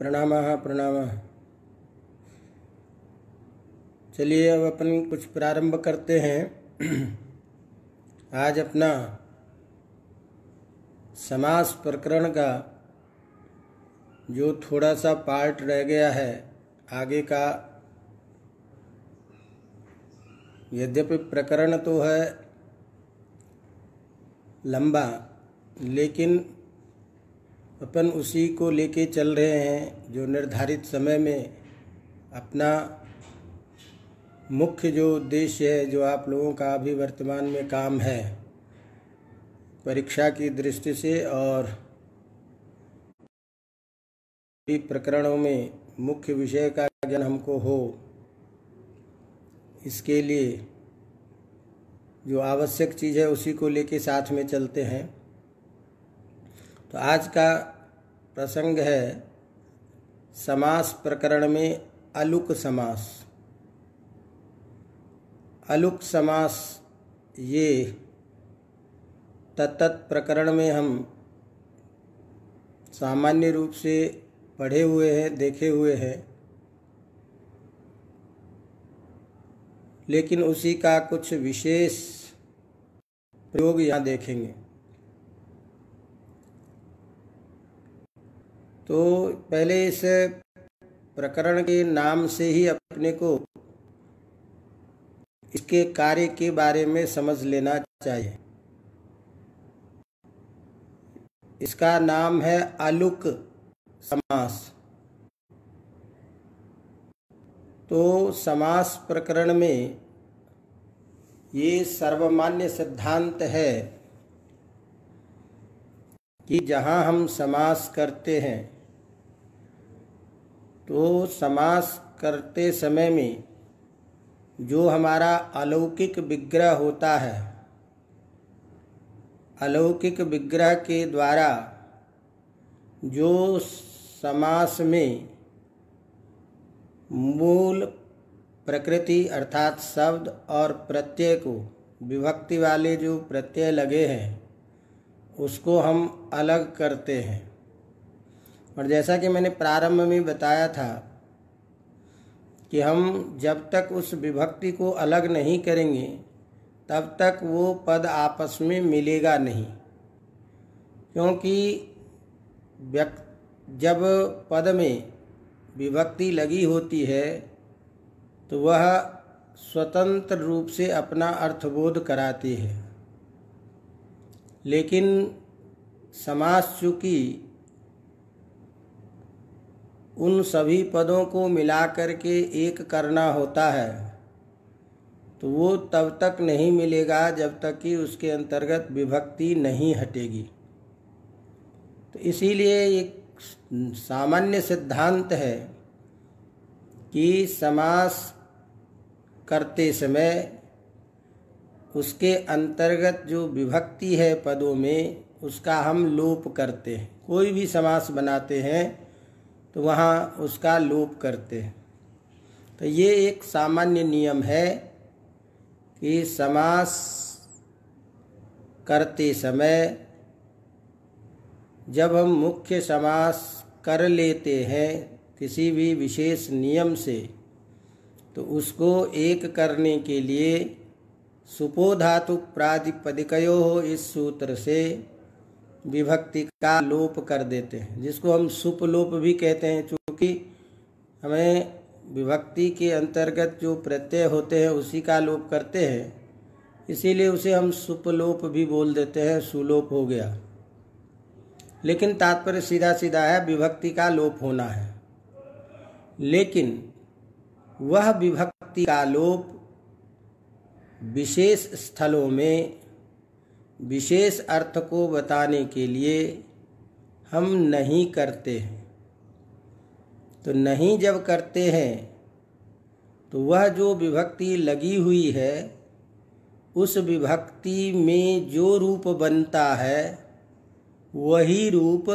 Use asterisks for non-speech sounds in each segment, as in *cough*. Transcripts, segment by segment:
प्रणाम प्रणाम। चलिए अब अपन कुछ प्रारंभ करते हैं। *clears throat* आज अपना समास प्रकरण का जो थोड़ा सा पार्ट रह गया है, आगे का यद्यपि प्रकरण तो है लंबा, लेकिन अपन उसी को लेके चल रहे हैं जो निर्धारित समय में अपना मुख्य जो उद्देश्य है, जो आप लोगों का अभी वर्तमान में काम है, परीक्षा की दृष्टि से और प्रकरणों में मुख्य विषय का ज्ञान हमको हो, इसके लिए जो आवश्यक चीज़ है उसी को लेके साथ में चलते हैं। तो आज का प्रसंग है समास प्रकरण में अलुक समास। अलुक समास ये तत्त प्रकरण में हम सामान्य रूप से पढ़े हुए हैं, देखे हुए हैं। लेकिन उसी का कुछ विशेष प्रयोग यहाँ देखेंगे। तो पहले इस प्रकरण के नाम से ही अपने को इसके कार्य के बारे में समझ लेना चाहिए। इसका नाम है आलुक समास। तो समास प्रकरण में ये सर्वमान्य सिद्धांत है कि जहाँ हम समास करते हैं तो समास करते समय में जो हमारा अलौकिक विग्रह होता है, अलौकिक विग्रह के द्वारा जो समास में मूल प्रकृति अर्थात शब्द और प्रत्यय को, विभक्ति वाले जो प्रत्यय लगे हैं, उसको हम अलग करते हैं। और जैसा कि मैंने प्रारंभ में बताया था कि हम जब तक उस विभक्ति को अलग नहीं करेंगे, तब तक वो पद आपस में मिलेगा नहीं। क्योंकि जब पद में विभक्ति लगी होती है तो वह स्वतंत्र रूप से अपना अर्थबोध कराती है। लेकिन समाज चूँकि उन सभी पदों को मिला कर के एक करना होता है। तो वो तब तक नहीं मिलेगा जब तक कि उसके अंतर्गत विभक्ति नहीं हटेगी। तो इसीलिए एक सामान्य सिद्धांत है कि समास करते समय उसके अंतर्गत जो विभक्ति है पदों में, उसका हम लोप करते हैं। कोई भी समास बनाते हैं वहाँ उसका लोप करते हैं। तो ये एक सामान्य नियम है कि समास करते समय जब हम मुख्य समास कर लेते हैं किसी भी विशेष नियम से तो उसको एक करने के लिए सुपोधातु हो इस सूत्र से विभक्ति का लोप कर देते हैं, जिसको हम सुपलोप भी कहते हैं, क्योंकि हमें विभक्ति के अंतर्गत जो प्रत्यय होते हैं, उसी का लोप करते हैं। इसीलिए उसे हम सुपलोप भी बोल देते हैं, सुलोप हो गया। लेकिन तात्पर्य सीधा सीधा है, विभक्ति का लोप होना है। लेकिन वह विभक्ति का लोप विशेष स्थलों में विशेष अर्थ को बताने के लिए हम नहीं करते हैं। तो नहीं जब करते हैं तो वह जो विभक्ति लगी हुई है, उस विभक्ति में जो रूप बनता है, वही रूप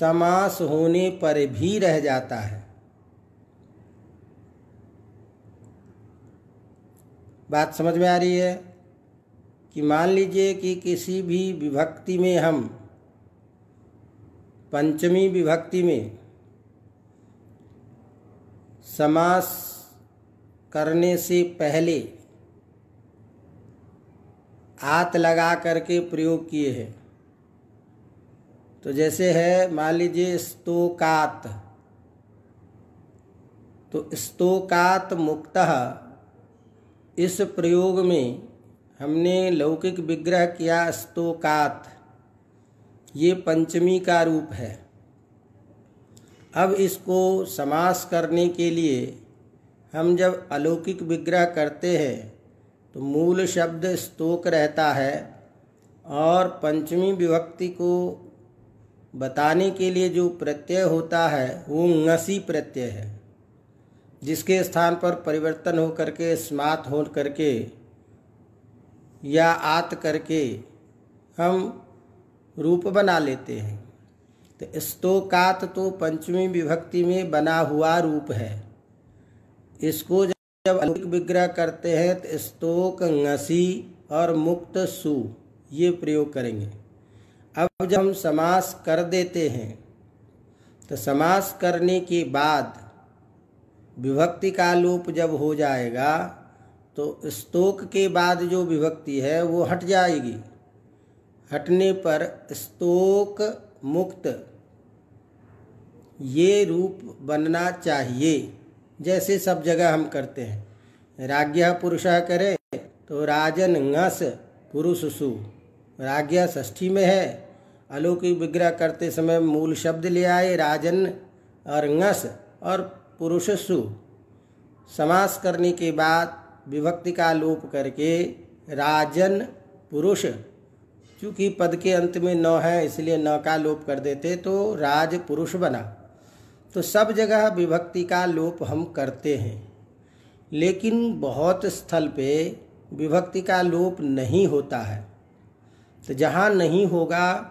समास होने पर भी रह जाता है। बात समझ में आ रही है? कि मान लीजिए कि किसी भी विभक्ति में हम, पंचमी विभक्ति में समास करने से पहले आत लगा करके प्रयोग किए हैं। तो जैसे है, मान लीजिए स्तोकात। तो स्तोकात मुक्त इस प्रयोग में हमने लौकिक विग्रह किया स्तोकात। ये पंचमी का रूप है। अब इसको समास करने के लिए हम जब अलौकिक विग्रह करते हैं तो मूल शब्द स्तोक रहता है और पंचमी विभक्ति को बताने के लिए जो प्रत्यय होता है, वो ngसी प्रत्यय है, जिसके स्थान पर परिवर्तन हो करके स्मात हो करके या आत करके हम रूप बना लेते हैं। तो स्तोकात तो पंचमी विभक्ति में बना हुआ रूप है। इसको जब अलौकिक विग्रह करते हैं तो स्तोक ngसी और मुक्त सु, ये प्रयोग करेंगे। अब जब हम समास कर देते हैं तो समास करने के बाद विभक्ति का लोप जब हो जाएगा तो स्तोक के बाद जो विभक्ति है, वो हट जाएगी। हटने पर स्तोक मुक्त। ये रूप बनना चाहिए। जैसे सब जगह हम करते हैं। राज्ञ पुरुष करें तो राजन ngस पुरुष सु। राज्ञ षष्ठी में है। अलौकिक विग्रह करते समय मूल शब्द ले आए राजन और ngस और पुरुष सु। समास करने के बाद विभक्ति का लोप करके राजन पुरुष, चूँकि पद के अंत में न है, इसलिए न का लोप कर देते तो राज पुरुष बना। तो सब जगह विभक्ति का लोप हम करते हैं। लेकिन बहुत स्थल पे विभक्ति का लोप नहीं होता है। तो जहाँ नहीं होगा,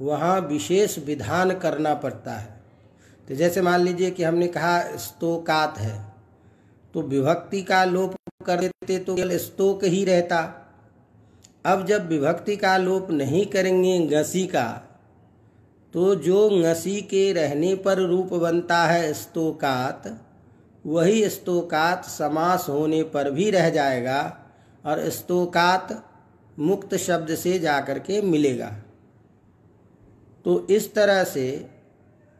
वहाँ विशेष विधान करना पड़ता है। तो जैसे मान लीजिए कि हमने कहा स्तोकात है। तो विभक्ति का लोप कर देते तो केवल स्तोक ही रहता। अब जब विभक्ति का लोप नहीं करेंगे गसी का तो जो ngसी के रहने पर रूप बनता है स्तोकात, वही स्तोकात समास होने पर भी रह जाएगा और स्तोकात मुक्त शब्द से जाकर के मिलेगा। तो इस तरह से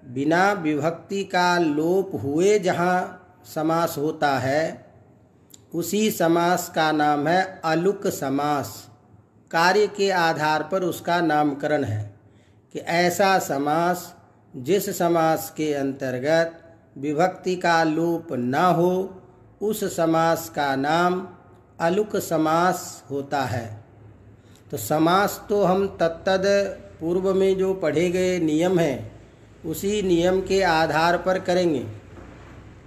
बिना विभक्ति का लोप हुए जहाँ समास होता है। उसी समास का नाम है अलुक समास। कार्य के आधार पर उसका नामकरण है कि ऐसा समास जिस समास के अंतर्गत विभक्ति का लोप न हो, उस समास का नाम अलुक समास होता है। तो समास तो हम तत्तद पूर्व में जो पढ़े गए नियम हैं, उसी नियम के आधार पर करेंगे।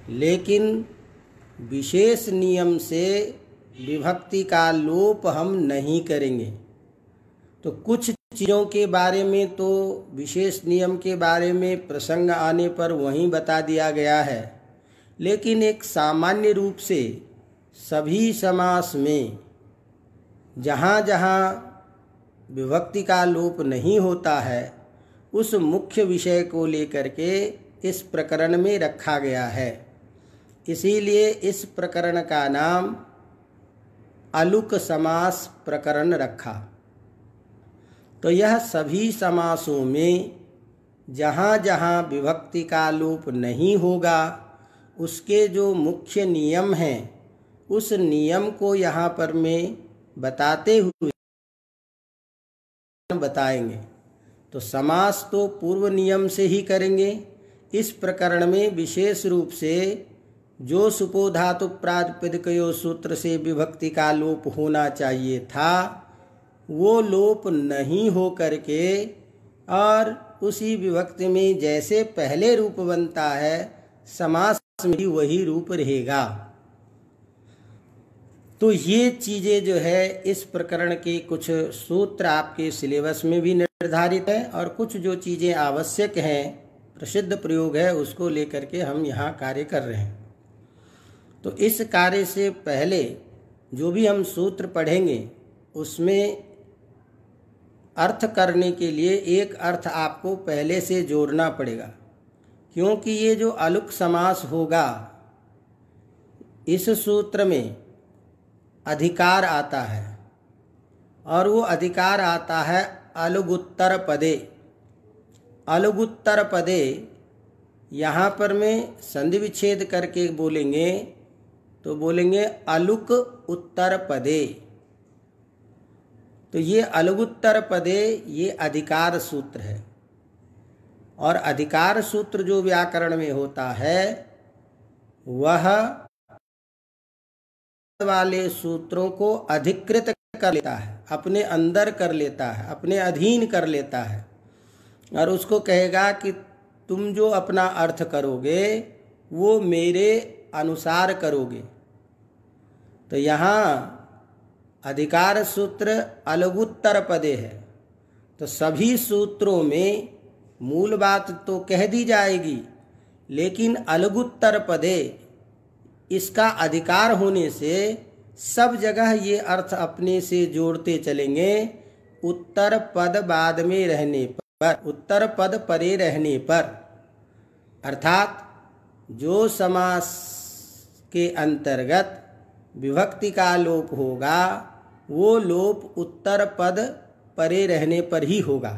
लेकिन विशेष नियम से विभक्ति का लोप हम नहीं करेंगे। तो कुछ चीज़ों के बारे में तो विशेष नियम के बारे में प्रसंग आने पर वहीं बता दिया गया है। लेकिन एक सामान्य रूप से सभी समास में जहाँ जहाँ विभक्ति का लोप नहीं होता है, उस मुख्य विषय को लेकर के इस प्रकरण में रखा गया है। इसीलिए इस प्रकरण का नाम अलुक समास प्रकरण रखा। तो यह सभी समासों में जहाँ जहाँ विभक्ति का लोप नहीं होगा, उसके जो मुख्य नियम हैं, उस नियम को यहाँ पर मैं बताते हुए बताएँगे। तो समास तो पूर्व नियम से ही करेंगे, इस प्रकरण में विशेष रूप से जो सुपोधातु प्राजपदिकयो सूत्र से विभक्ति का लोप होना चाहिए था, वो लोप नहीं हो करके और उसी विभक्ति में जैसे पहले रूप बनता है, समास में भी वही रूप रहेगा। तो ये चीज़ें जो है, इस प्रकरण के कुछ सूत्र आपके सिलेबस में भी निर्धारित है और कुछ जो चीज़ें आवश्यक हैं, प्रसिद्ध प्रयोग है, उसको लेकर के हम यहाँ कार्य कर रहे हैं। तो इस कार्य से पहले जो भी हम सूत्र पढ़ेंगे, उसमें अर्थ करने के लिए एक अर्थ आपको पहले से जोड़ना पड़ेगा। क्योंकि ये जो अलुक समास होगा, इस सूत्र में अधिकार आता है और वो अधिकार आता है अलगुत्तर पदे। अलगुत्तर पदे यहाँ पर मैं संधि विच्छेद करके बोलेंगे तो बोलेंगे अलुक उत्तर पदे। तो ये अलगुत्तर पदे, ये अधिकार सूत्र है। और अधिकार सूत्र जो व्याकरण में होता है, वह वाले सूत्रों को अधिकृत कर लेता है, अपने अंदर कर लेता है, अपने अधीन कर लेता है। और उसको कहेगा कि तुम जो अपना अर्थ करोगे, वो मेरे अनुसार करोगे। तो यहाँ अधिकार सूत्र अलगुत्तर पदे है। तो सभी सूत्रों में मूल बात तो कह दी जाएगी, लेकिन अलगुत्तर पदे इसका अधिकार होने से सब जगह ये अर्थ अपने से जोड़ते चलेंगे उत्तर पद बाद में रहने पर, उत्तर पद परे रहने पर। अर्थात जो समास के अंतर्गत विभक्ति का लोप होगा, वो लोप उत्तर पद परे रहने पर ही होगा।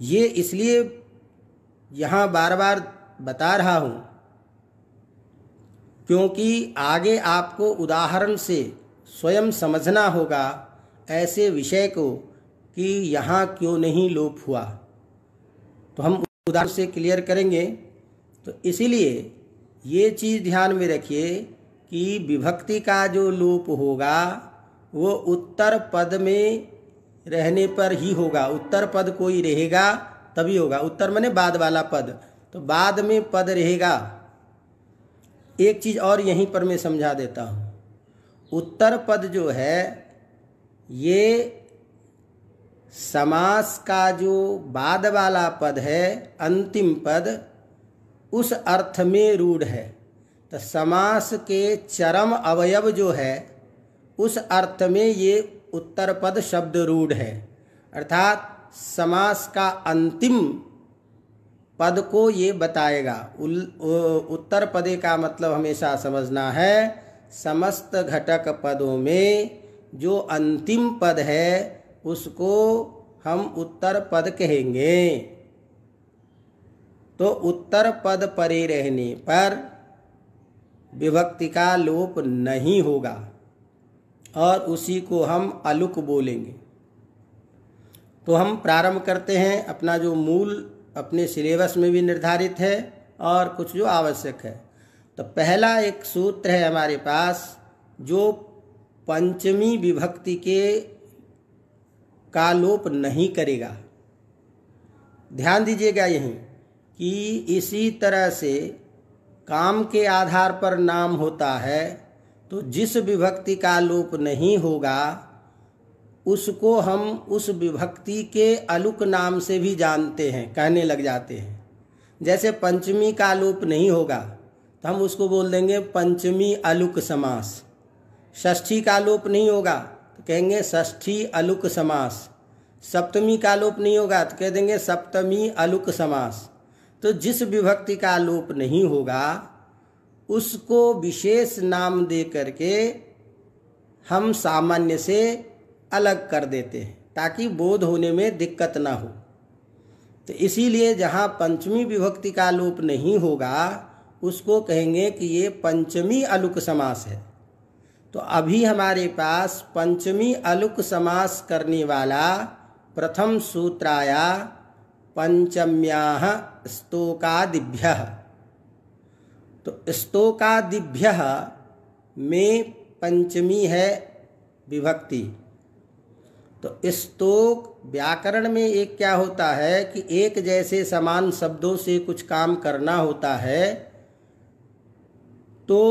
ये इसलिए यहाँ बार बार बता रहा हूँ, क्योंकि आगे आपको उदाहरण से स्वयं समझना होगा ऐसे विषय को कि यहाँ क्यों नहीं लोप हुआ। तो हम उदाहरण से क्लियर करेंगे। तो इसीलिए ये चीज़ ध्यान में रखिए कि विभक्ति का जो लोप होगा, वो उत्तर पद में रहने पर ही होगा। उत्तर पद कोई रहेगा, तभी होगा। उत्तर मने बाद वाला पद। तो बाद में पद रहेगा। एक चीज़ और यहीं पर मैं समझा देता हूँ। उत्तर पद जो है, ये समास का जो बाद वाला पद है, अंतिम पद, उस अर्थ में रूढ़ है। तो समास के चरम अवयव जो है, उस अर्थ में ये उत्तर पद शब्द रूढ़ है। अर्थात समास का अंतिम पद को ये बताएगा। उत्तर पदे का मतलब हमेशा समझना है, समस्त घटक पदों में जो अंतिम पद है, उसको हम उत्तर पद कहेंगे। तो उत्तर पद परे रहने पर विभक्ति का लोप नहीं होगा, और उसी को हम अलुक बोलेंगे। तो हम प्रारंभ करते हैं, अपना जो मूल अपने सिलेबस में भी निर्धारित है और कुछ जो आवश्यक है। तो पहला एक सूत्र है हमारे पास, जो पंचमी विभक्ति के का लोप नहीं करेगा। ध्यान दीजिएगा यहीं कि इसी तरह से काम के आधार पर नाम होता है तो जिस विभक्ति का लोप नहीं होगा, उसको हम उस विभक्ति के अलुक नाम से भी जानते हैं, कहने लग जाते हैं। जैसे पंचमी का लोप नहीं होगा तो हम उसको बोल देंगे पंचमी अलुक समास। षष्ठी का लोप नहीं होगा तो कहेंगे षष्ठी अलुक समास। सप्तमी का लोप नहीं होगा तो कह देंगे सप्तमी अलुक समास। तो जिस विभक्ति का लोप नहीं होगा, उसको विशेष नाम दे करके हम सामान्य से अलग कर देते हैं, ताकि बोध होने में दिक्कत ना हो। तो इसीलिए जहाँ पंचमी विभक्ति का लोप नहीं होगा, उसको कहेंगे कि ये पंचमी अलुक समास है। तो अभी हमारे पास पंचमी अलुक समास करने वाला प्रथम सूत्र आया पंचम्या स्तोकादिभ्य। तो स्तोकादिभ्य में पंचमी है विभक्ति। तो स्तोक व्याकरण में एक क्या होता है कि एक जैसे समान शब्दों से कुछ काम करना होता है तो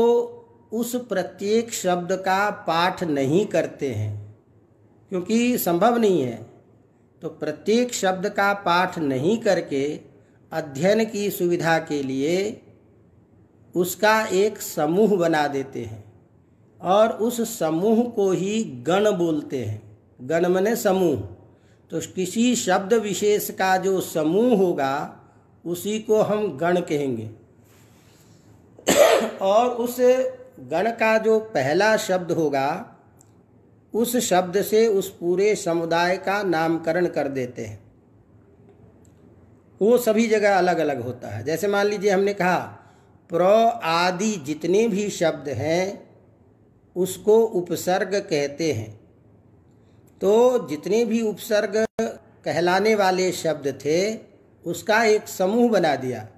उस प्रत्येक शब्द का पाठ नहीं करते हैं, क्योंकि संभव नहीं है। तो प्रत्येक शब्द का पाठ नहीं करके अध्ययन की सुविधा के लिए उसका एक समूह बना देते हैं और उस समूह को ही गण बोलते हैं। गण मने समूह। तो किसी शब्द विशेष का जो समूह होगा, उसी को हम गण कहेंगे। और उस गण का जो पहला शब्द होगा उस शब्द से उस पूरे समुदाय का नामकरण कर देते हैं। वो सभी जगह अलग अलग होता है। जैसे मान लीजिए हमने कहा, प्र आदि जितने भी शब्द हैं, उसको उपसर्ग कहते हैं। तो जितने भी उपसर्ग कहलाने वाले शब्द थे, उसका एक समूह बना दिया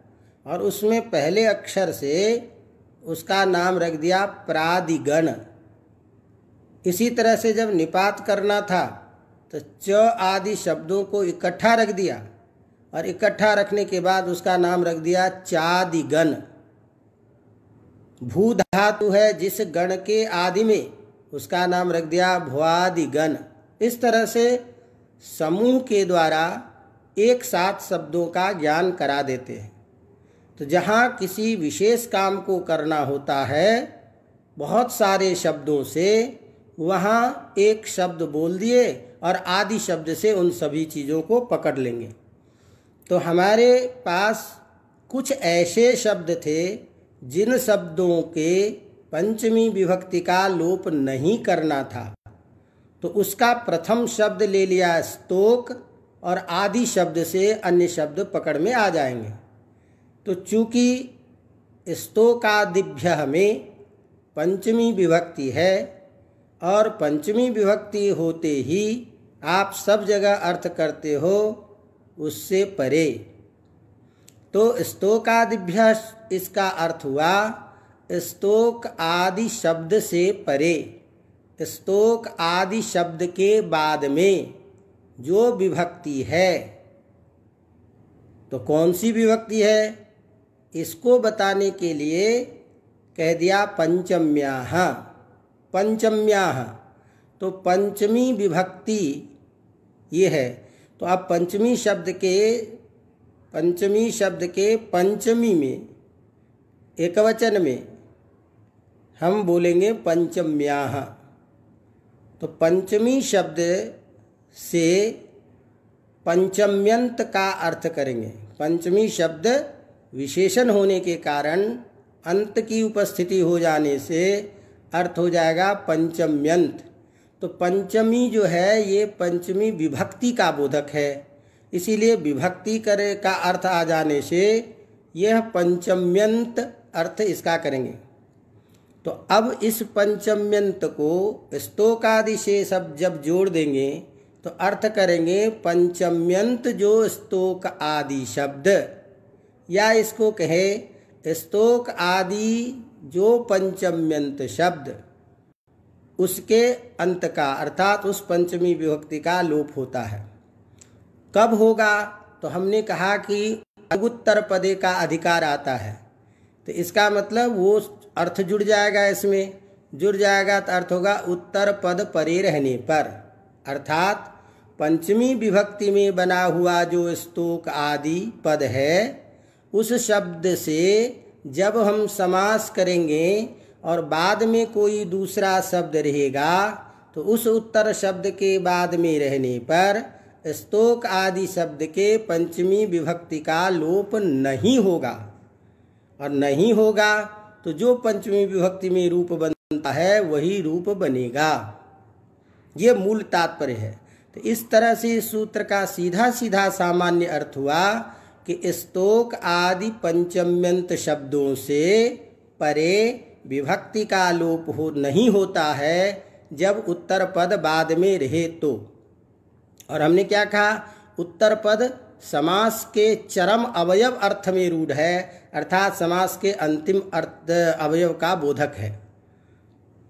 और उसमें पहले अक्षर से उसका नाम रख दिया प्रादिगण। इसी तरह से जब निपात करना था तो च आदि शब्दों को इकट्ठा रख दिया और इकट्ठा रखने के बाद उसका नाम रख दिया चादिगण। भू धातु है जिस गण के आदि में उसका नाम रख दिया भुआदिगण इस तरह से समूह के द्वारा एक साथ शब्दों का ज्ञान करा देते हैं। तो जहाँ किसी विशेष काम को करना होता है, बहुत सारे शब्दों से वहाँ एक शब्द बोल दिए और आदि शब्द से उन सभी चीज़ों को पकड़ लेंगे। तो हमारे पास कुछ ऐसे शब्द थे जिन शब्दों के पंचमी विभक्ति का लोप नहीं करना था। तो उसका प्रथम शब्द ले लिया स्तोक और आदि शब्द से अन्य शब्द पकड़ में आ जाएँगे। तो चूँकि स्तोकादिभ्य में पंचमी विभक्ति है और पंचमी विभक्ति होते ही आप सब जगह अर्थ करते हो, उससे परे। तो स्तोकादिभ्य इसका अर्थ हुआ, स्तोक आदि शब्द से परे। स्तोक आदि शब्द के बाद में जो विभक्ति है तो कौन सी विभक्ति है? इसको बताने के लिए कह दिया पंचम्या पंचम्या। तो पंचमी विभक्ति ये है। तो आप पंचमी शब्द के, पंचमी शब्द के पंचमी में, एकवचन में हम बोलेंगे पंचम्या। तो पंचमी शब्द से पंचम्यंत का अर्थ करेंगे। पंचमी शब्द विशेषण होने के कारण अंत की उपस्थिति हो जाने से अर्थ हो जाएगा पंचम्यंत। तो पंचमी जो है, ये पंचमी विभक्ति का बोधक है। इसीलिए विभक्ति करे का अर्थ आ जाने से यह पंचम्यंत अर्थ इसका करेंगे। तो अब इस पंचम्यंत को स्तोकादि से सब जब जोड़ देंगे तो अर्थ करेंगे पंचम्यंत जो स्तोक आदि शब्द। या इसको कहे स्तोक आदि जो पंचम्यंत शब्द उसके अंत का, अर्थात उस पंचमी विभक्ति का लोप होता है। कब होगा? तो हमने कहा कि अगुत्तर पदे का अधिकार आता है। तो इसका मतलब वो अर्थ जुड़ जाएगा इसमें। जुड़ जाएगा तो अर्थ होगा उत्तर पद परे रहने पर। अर्थात पंचमी विभक्ति में बना हुआ जो स्तोक आदि पद है, उस शब्द से जब हम समास करेंगे और बाद में कोई दूसरा शब्द रहेगा तो उस उत्तर शब्द के बाद में रहने पर स्तोक आदि शब्द के पंचमी विभक्ति का लोप नहीं होगा। और नहीं होगा तो जो पंचमी विभक्ति में रूप बनता है, वही रूप बनेगा। ये मूल तात्पर्य है। तो इस तरह से सूत्र का सीधा सीधा सामान्य अर्थ हुआ कि स्तोक आदि पंचम्यंत शब्दों से परे विभक्ति का लोप हो, नहीं होता है, जब उत्तर पद बाद में रहे तो। और हमने क्या कहा? उत्तर पद समास के चरम अवयव अर्थ में रूढ़ है, अर्थात समास के अंतिम अर्थ अवयव का बोधक है।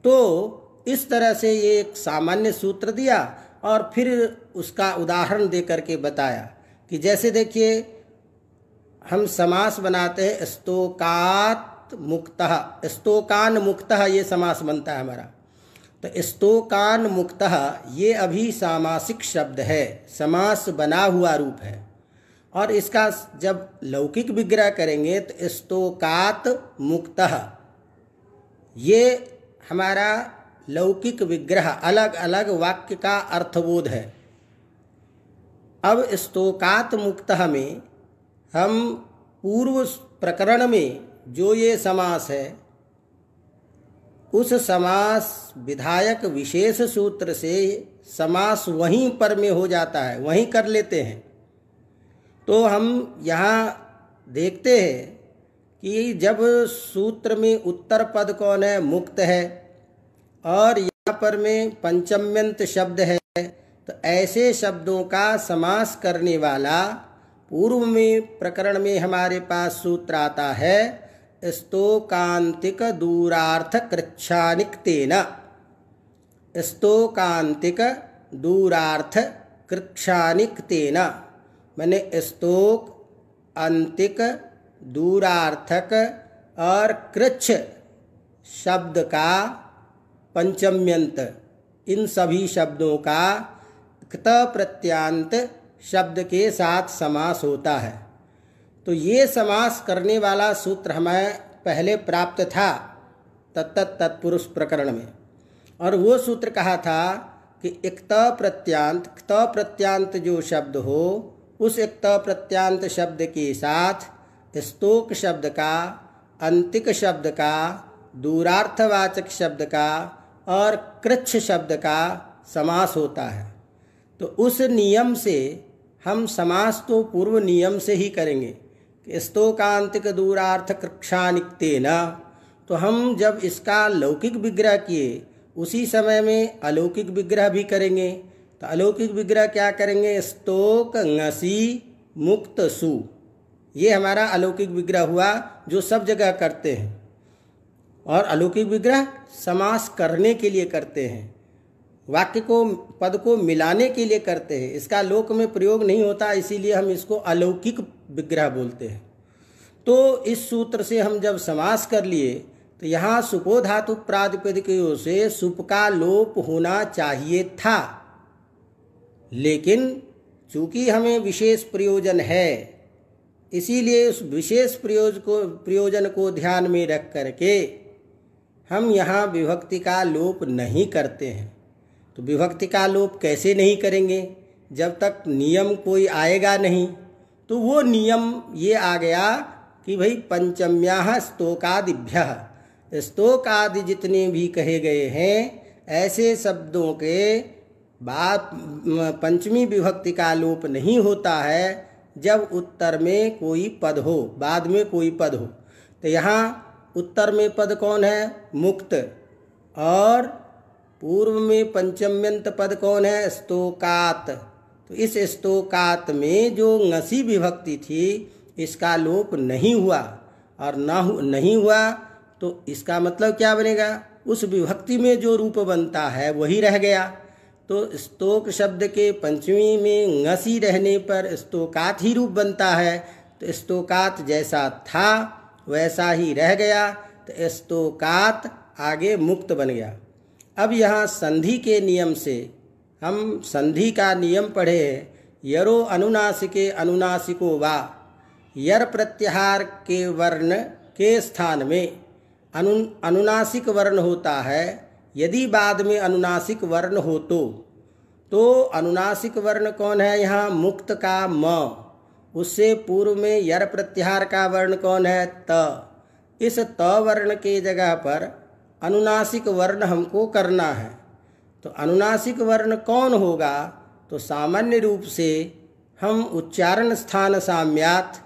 तो इस तरह से ये एक सामान्य सूत्र दिया और फिर उसका उदाहरण दे करके बताया कि जैसे देखिए हम समास बनाते हैं, स्तोकात मुक्त। स्तोकान मुक्त ये समास बनता है हमारा। तो स्तोकान मुक्त ये अभी सामासिक शब्द है, समास बना हुआ रूप है। और इसका जब लौकिक विग्रह करेंगे तो स्तोकात मुक्त ये हमारा लौकिक विग्रह अलग अलग वाक्य का अर्थबोध है। अब स्तोकात मुक्त में हम पूर्व प्रकरण में जो ये समास है, उस समास विधायक विशेष सूत्र से समास वहीं पर में हो जाता है, वहीं कर लेते हैं। तो हम यहाँ देखते हैं कि जब सूत्र में उत्तर पद कौन है, मुक्त है, और यहाँ पर में पंचम्यंत शब्द है तो ऐसे शब्दों का समास करने वाला पूर्व में प्रकरण में हमारे पास सूत्र आता है, स्तोकांतिक दूरार्थ कृच्छानिक तेना स्तोकांतिक दूरार्थ कृक्षानिक तेना मैंने स्तोक, अंतिक, दूरार्थक और कृच्छ शब्द का पंचम्यंत, इन सभी शब्दों का क्त प्रत्यांत शब्द के साथ समास होता है। तो ये समास करने वाला सूत्र हमें पहले प्राप्त था तत्त तत्पुरुष प्रकरण में। और वो सूत्र कहा था कि इक्त प्रत्यांत क्त प्रत्यांत जो शब्द हो, उस इक्त प्रत्यांत शब्द के साथ स्तोक शब्द का, अंतिक शब्द का, दूरार्थवाचक शब्द का और कृच्छ शब्द का समास होता है। तो उस नियम से हम समास तो पूर्व नियम से ही करेंगे। स्तोकांतिक दूरार्थ कृक्षानिकते न तो हम जब इसका लौकिक विग्रह किए, उसी समय में अलौकिक विग्रह भी करेंगे। तो अलौकिक विग्रह क्या करेंगे? स्तोक ngसी मुक्त सु। ये हमारा अलौकिक विग्रह हुआ, जो सब जगह करते हैं। और अलौकिक विग्रह समास करने के लिए करते हैं। वाक्य को, पद को मिलाने के लिए करते हैं। इसका लोक में प्रयोग नहीं होता, इसीलिए हम इसको अलौकिक विग्रह बोलते हैं। तो इस सूत्र से हम जब समास कर लिए तो यहाँ सुपो धातु प्रातिपदिकों से सुप का लोप होना चाहिए था। लेकिन चूँकि हमें विशेष प्रयोजन है, इसीलिए उस विशेष प्रयोज को, प्रयोजन को ध्यान में रख करके हम यहाँ विभक्ति का लोप नहीं करते हैं। तो विभक्ति का लोप कैसे नहीं करेंगे? जब तक नियम कोई आएगा नहीं तो वो नियम ये आ गया कि भाई पंचम्या स्तोकादिभ्य। स्तोकादि जितने भी कहे गए हैं, ऐसे शब्दों के बाद पंचमी विभक्ति का लोप नहीं होता है, जब उत्तर में कोई पद हो, बाद में कोई पद हो। तो यहाँ उत्तर में पद कौन है? मुक्त और पूर्व में पंचम्यंत पद कौन है? स्तोकात। तो इस स्तोकात में जो ngसी विभक्ति थी इसका लोप नहीं हुआ। और ना हु, नहीं हुआ तो इसका मतलब क्या बनेगा? उस विभक्ति में जो रूप बनता है वही रह गया। तो स्तोक शब्द के पंचमी में ngसी रहने पर स्तोकात ही रूप बनता है। तो स्तोकात जैसा था वैसा ही रह गया। तो स्तोकात आगे मुक्त बन गया। अब यहाँ संधि के नियम से हम संधि का नियम पढ़े यरो अनुनासिके अनुनासिको वा, यर प्रत्याहार के वर्ण के स्थान में अनु, अनुनासिक वर्ण होता है, यदि बाद में अनुनासिक वर्ण हो तो। तो अनुनासिक वर्ण कौन है यहाँ? मुक्त का म। उससे पूर्व में यर प्रत्याहार का वर्ण कौन है? त। इस त वर्ण के जगह पर अनुनासिक वर्ण हमको करना है। तो अनुनासिक वर्ण कौन होगा? तो सामान्य रूप से हम उच्चारण स्थान साम्यात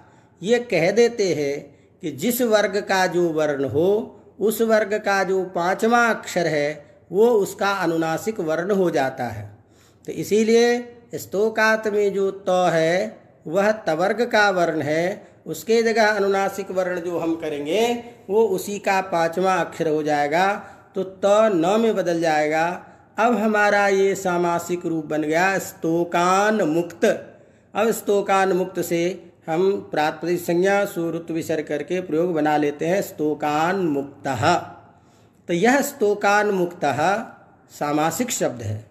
ये कह देते हैं कि जिस वर्ग का जो वर्ण हो, उस वर्ग का जो पांचवा अक्षर है, वो उसका अनुनासिक वर्ण हो जाता है। तो इसीलिए स्तोकात में जो त तो है, वह तवर्ग का वर्ण है उसके जगह अनुनासिक वर्ण जो हम करेंगे, वो उसी का पांचवा अक्षर हो जाएगा। तो त न में बदल जाएगा। अब हमारा ये सामासिक रूप बन गया स्तोकान मुक्त। अब स्तोकान मुक्त से हम प्रातिपदिक संज्ञा सुरुत विसर्ग करके प्रयोग बना लेते हैं स्तोकान मुक्त। तो यह स्तोकान मुक्त सामासिक शब्द है।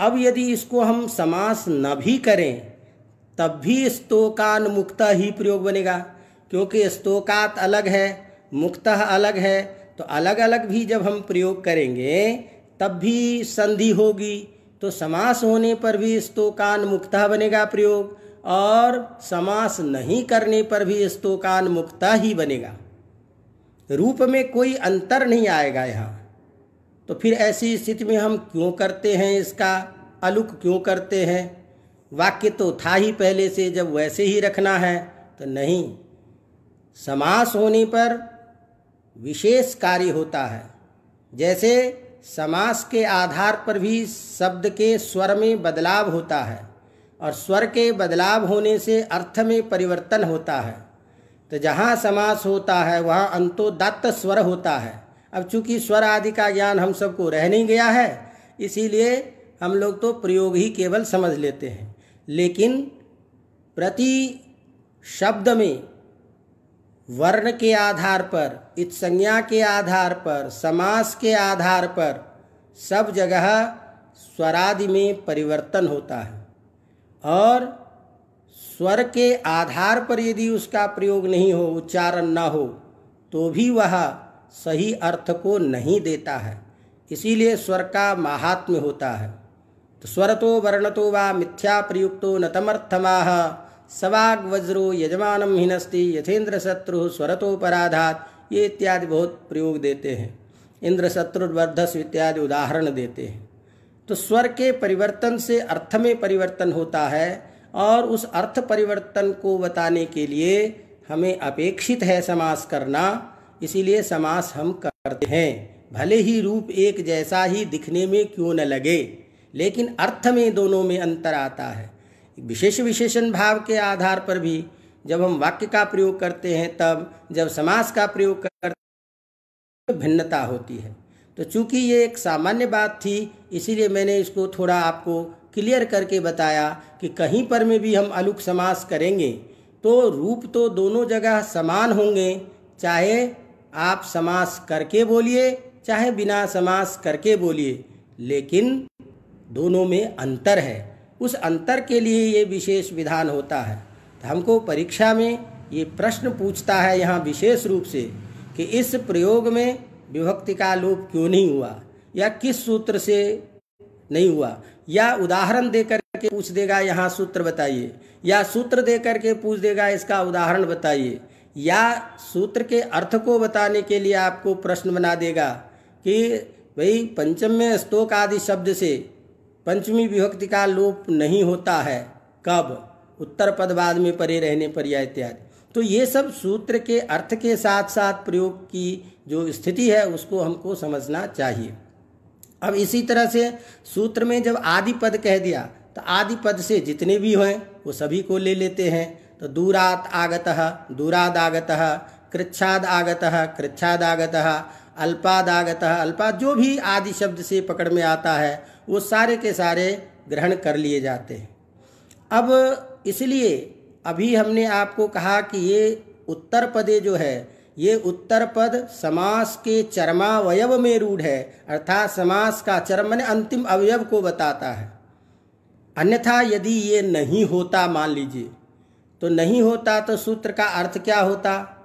अब यदि इसको हम समास न भी करें तब भी स्तोकान मुक्त ही प्रयोग बनेगा। क्योंकि स्तोकात अलग है, मुक्त अलग है तो अलग अलग भी जब हम प्रयोग करेंगे, तब भी संधि होगी। तो समास होने पर भी स्तोकान मुक्ता बनेगा प्रयोग, और समास नहीं करने पर भी स्तोकान मुक्ता ही बनेगा। रूप में कोई अंतर नहीं आएगा यहाँ। तो फिर ऐसी स्थिति में हम क्यों करते हैं इसका, अलुक क्यों करते हैं? वाक्य तो था ही पहले से, जब वैसे ही रखना है तो नहीं। समास होने पर विशेष कार्य होता है। जैसे समास के आधार पर भी शब्द के स्वर में बदलाव होता है, और स्वर के बदलाव होने से अर्थ में परिवर्तन होता है। तो जहाँ समास होता है, वहाँ अंतोदात्त स्वर होता है। अब चूँकि स्वर आदि का ज्ञान हम सबको रह नहीं गया है, इसीलिए हम लोग तो प्रयोग ही केवल समझ लेते हैं। लेकिन प्रति शब्द में वर्ण के आधार पर इत संज्ञा के आधार पर, समास के आधार पर सब जगह स्वरादि में परिवर्तन होता है। और स्वर के आधार पर यदि उसका प्रयोग नहीं हो, उच्चारण न हो तो भी वह सही अर्थ को नहीं देता है। इसीलिए स्वर का महात्म्य होता है। तो स्वर तो वर्ण तो वा मिथ्या प्रयुक्तो नतमर्थमाह सवाग वज्रो यजमानम हिनस्ति यथेन्द्र शत्रु स्वरतोपराधात, ये इत्यादि बहुत प्रयोग देते हैं। इंद्र शत्रुवर्धस इत्यादि उदाहरण देते हैं। तो स्वर के परिवर्तन से अर्थ में परिवर्तन होता है और उस अर्थ परिवर्तन को बताने के लिए हमें अपेक्षित है समास करना, इसीलिए समास हम करते हैं। भले ही रूप एक जैसा ही दिखने में क्यों न लगे। लेकिन अर्थ में दोनों में अंतर आता है। विशेष विशेषण भाव के आधार पर भी जब हम वाक्य का प्रयोग करते हैं, तब जब समास का प्रयोग करते तो भिन्नता होती है। तो चूँकि ये एक सामान्य बात थी, इसीलिए मैंने इसको थोड़ा आपको क्लियर करके बताया कि कहीं पर में भी हम अलुक समास करेंगे तो रूप तो दोनों जगह समान होंगे, चाहे आप समास करके बोलिए, चाहे बिना समास करके बोलिए। लेकिन दोनों में अंतर है। उस अंतर के लिए ये विशेष विधान होता है। तो हमको परीक्षा में ये प्रश्न पूछता है यहाँ विशेष रूप से कि इस प्रयोग में विभक्ति का लोप क्यों नहीं हुआ? या किस सूत्र से नहीं हुआ? या उदाहरण दे करके पूछ देगा यहाँ सूत्र बताइए। या सूत्र दे करके पूछ देगा इसका उदाहरण बताइए। या सूत्र के अर्थ को बताने के लिए आपको प्रश्न बना देगा कि भाई पंचम में स्तोक आदि शब्द से पंचमी विभक्ति का लोप नहीं होता है। कब? उत्तर पद बाद में परे रहने पर या इत्यादि। तो ये सब सूत्र के अर्थ के साथ साथ प्रयोग की जो स्थिति है, उसको हमको समझना चाहिए। अब इसी तरह से सूत्र में जब आदि पद कह दिया तो आदि पद से जितने भी हैं, वो सभी को ले लेते हैं। तो दूरात आगत, दूराद आगत, कृच्छाद आगत कृच्छाद आगत, अल्पाद आगत, अल्पाद जो भी आदि शब्द से पकड़ में आता है वो सारे के सारे ग्रहण कर लिए जाते हैं। अब इसलिए अभी हमने आपको कहा कि ये उत्तर पदे जो है, ये उत्तर पद समास के चरमावयव में रूढ़ है, अर्थात समास का चरम मैंने अंतिम अवयव को बताता है। अन्यथा यदि ये नहीं होता, मान लीजिए तो नहीं होता तो सूत्र का अर्थ क्या होता?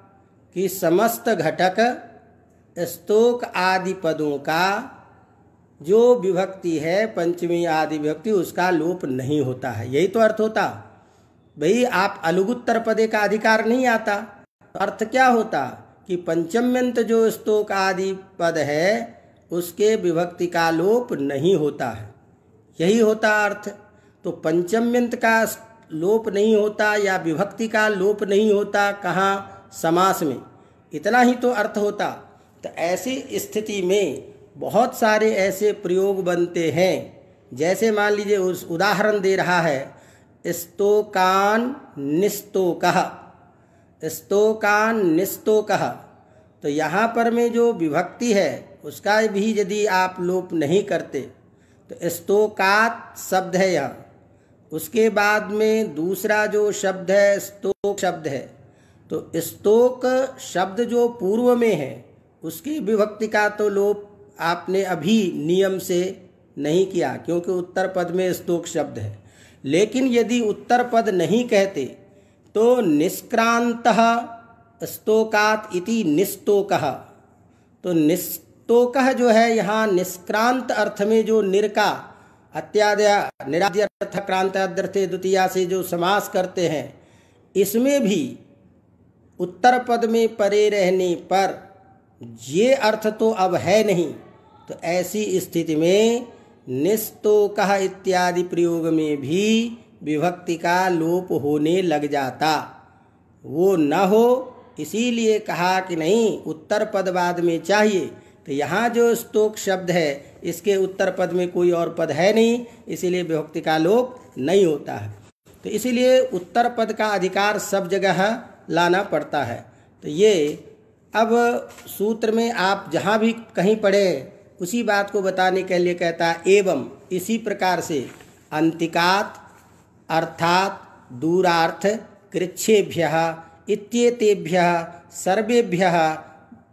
कि समस्त घटक स्तोक आदि पदों का जो विभक्ति है, पंचमी आदि विभक्ति, उसका लोप नहीं होता है। यही तो अर्थ होता। भाई, आप अलुगुत्तर पदे का अधिकार नहीं आता। अर्थ क्या होता कि पंचम्यंत जो स्तोक आदि पद है, उसके विभक्ति का लोप नहीं होता है। यही होता अर्थ। तो पंचम्यंत का लोप नहीं होता या विभक्ति का लोप नहीं होता कहाँ? समास में। इतना ही तो अर्थ होता। तो ऐसी स्थिति में बहुत सारे ऐसे प्रयोग बनते हैं। जैसे मान लीजिए उस उदाहरण दे रहा है, स्तोकान निस्तोक स्तोकान निस्तोक। तो यहाँ पर में जो विभक्ति है, उसका भी यदि आप लोप नहीं करते तो स्तोकात शब्द है यहाँ। उसके बाद में दूसरा जो शब्द है, स्तोक शब्द है। तो स्तोक शब्द जो पूर्व में है, उसकी विभक्ति का तो लोप आपने अभी नियम से नहीं किया, क्योंकि उत्तर पद में स्तोक शब्द है। लेकिन यदि उत्तर पद नहीं कहते तो निष्क्रांत स्तोकात इति निस्तोक तो निस्तोक जो है, यहाँ निष्क्रांत अर्थ में जो निरका, अत्यादय, निराद्यर्थ क्रांत अद्यर्थे द्वितीया से जो समास करते हैं, इसमें भी उत्तर पद में परे रहने पर ये अर्थ तो अब है नहीं। तो ऐसी स्थिति में निस्तोक इत्यादि प्रयोग में भी विभक्ति का लोप होने लग जाता। वो न हो, इसीलिए कहा कि नहीं, उत्तर पद बाद में चाहिए। तो यहाँ जो स्तोक शब्द है, इसके उत्तर पद में कोई और पद है नहीं, इसीलिए विभक्ति का लोप नहीं होता है। तो इसीलिए उत्तर पद का अधिकार सब जगह लाना पड़ता है। तो ये अब सूत्र में आप जहाँ भी कहीं पढ़े उसी बात को बताने के लिए कहता है, एवं इसी प्रकार से अंतिकात अर्थात दूरार्थ कृच्छेभ्य इत्येतेभ्य सर्वेभ्य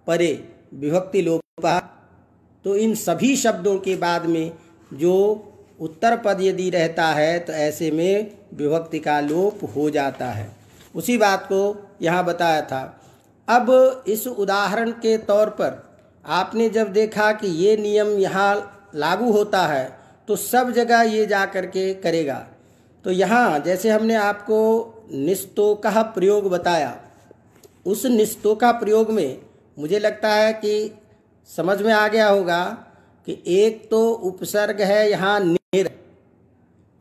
परे विभक्ति लोप। तो इन सभी शब्दों के बाद में जो उत्तर पद यदि रहता है तो ऐसे में विभक्ति का लोप हो जाता है। उसी बात को यहाँ बताया था। अब इस उदाहरण के तौर पर आपने जब देखा कि ये नियम यहाँ लागू होता है तो सब जगह ये जा कर के करेगा। तो यहाँ, जैसे हमने आपको निस्तो का प्रयोग बताया, उस निस्तो का प्रयोग में मुझे लगता है कि समझ में आ गया होगा कि एक तो उपसर्ग है यहाँ निर,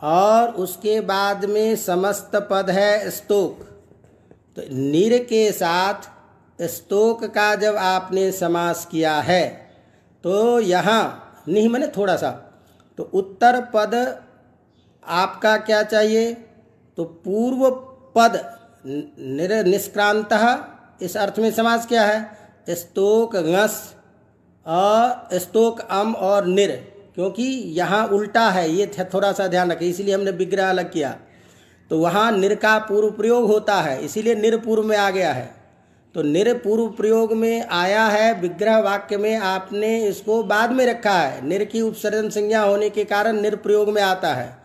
और उसके बाद में समस्त पद है स्तोक। तो निर के साथ स्तोक का जब आपने समास किया है तो यहाँ, निह, मैंने थोड़ा सा तो उत्तर पद आपका क्या चाहिए? तो पूर्व पद निर निष्क्रांत, इस अर्थ में समास क्या है, स्तोक और स्तोक अम और निर, क्योंकि यहाँ उल्टा है, ये थोड़ा सा ध्यान रखें, इसीलिए हमने विग्रह अलग किया। तो वहाँ निर का पूर्व प्रयोग होता है, इसीलिए निरपूर्व में आ गया है। तो निर पूर्व प्रयोग में आया है, विग्रह वाक्य में आपने इसको बाद में रखा है। निर की उपसर्जन संज्ञा होने के कारण निर प्रयोग में आता है।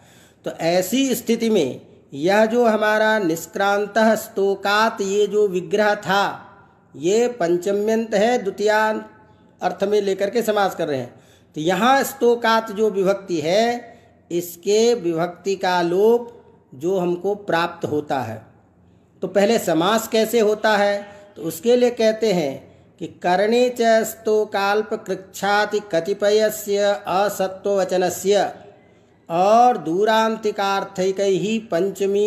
तो ऐसी स्थिति में यह जो हमारा निष्क्रांत स्तोकात ये जो विग्रह था, ये पंचम्यंत है द्वितीयांत अर्थ में लेकर के समास कर रहे हैं। तो यहाँ स्तोकात जो विभक्ति है, इसके विभक्ति का लोप जो हमको प्राप्त होता है। तो पहले समास कैसे होता है? तो उसके लिए कहते हैं कि कर्णे च स्तोकाल्प कृच्छाति कतिपय से असत्वचन से और दूरांतिकार्थिक ही पंचमी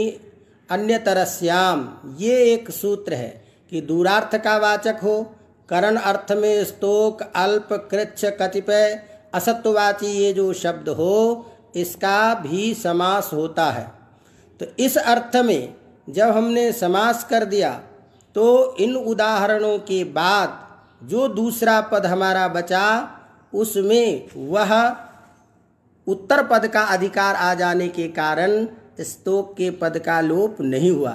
अन्य तरस्याम ये एक सूत्र है कि दूरार्थ का वाचक हो, करण अर्थ में स्तोक, अल्प, कृच्छ, कतिपय असत्ववाची ये जो शब्द हो, इसका भी समास होता है। तो इस अर्थ में जब हमने समास कर दिया तो इन उदाहरणों के बाद जो दूसरा पद हमारा बचा, उसमें वह उत्तर पद का अधिकार आ जाने के कारण स्तोक के पद का लोप नहीं हुआ।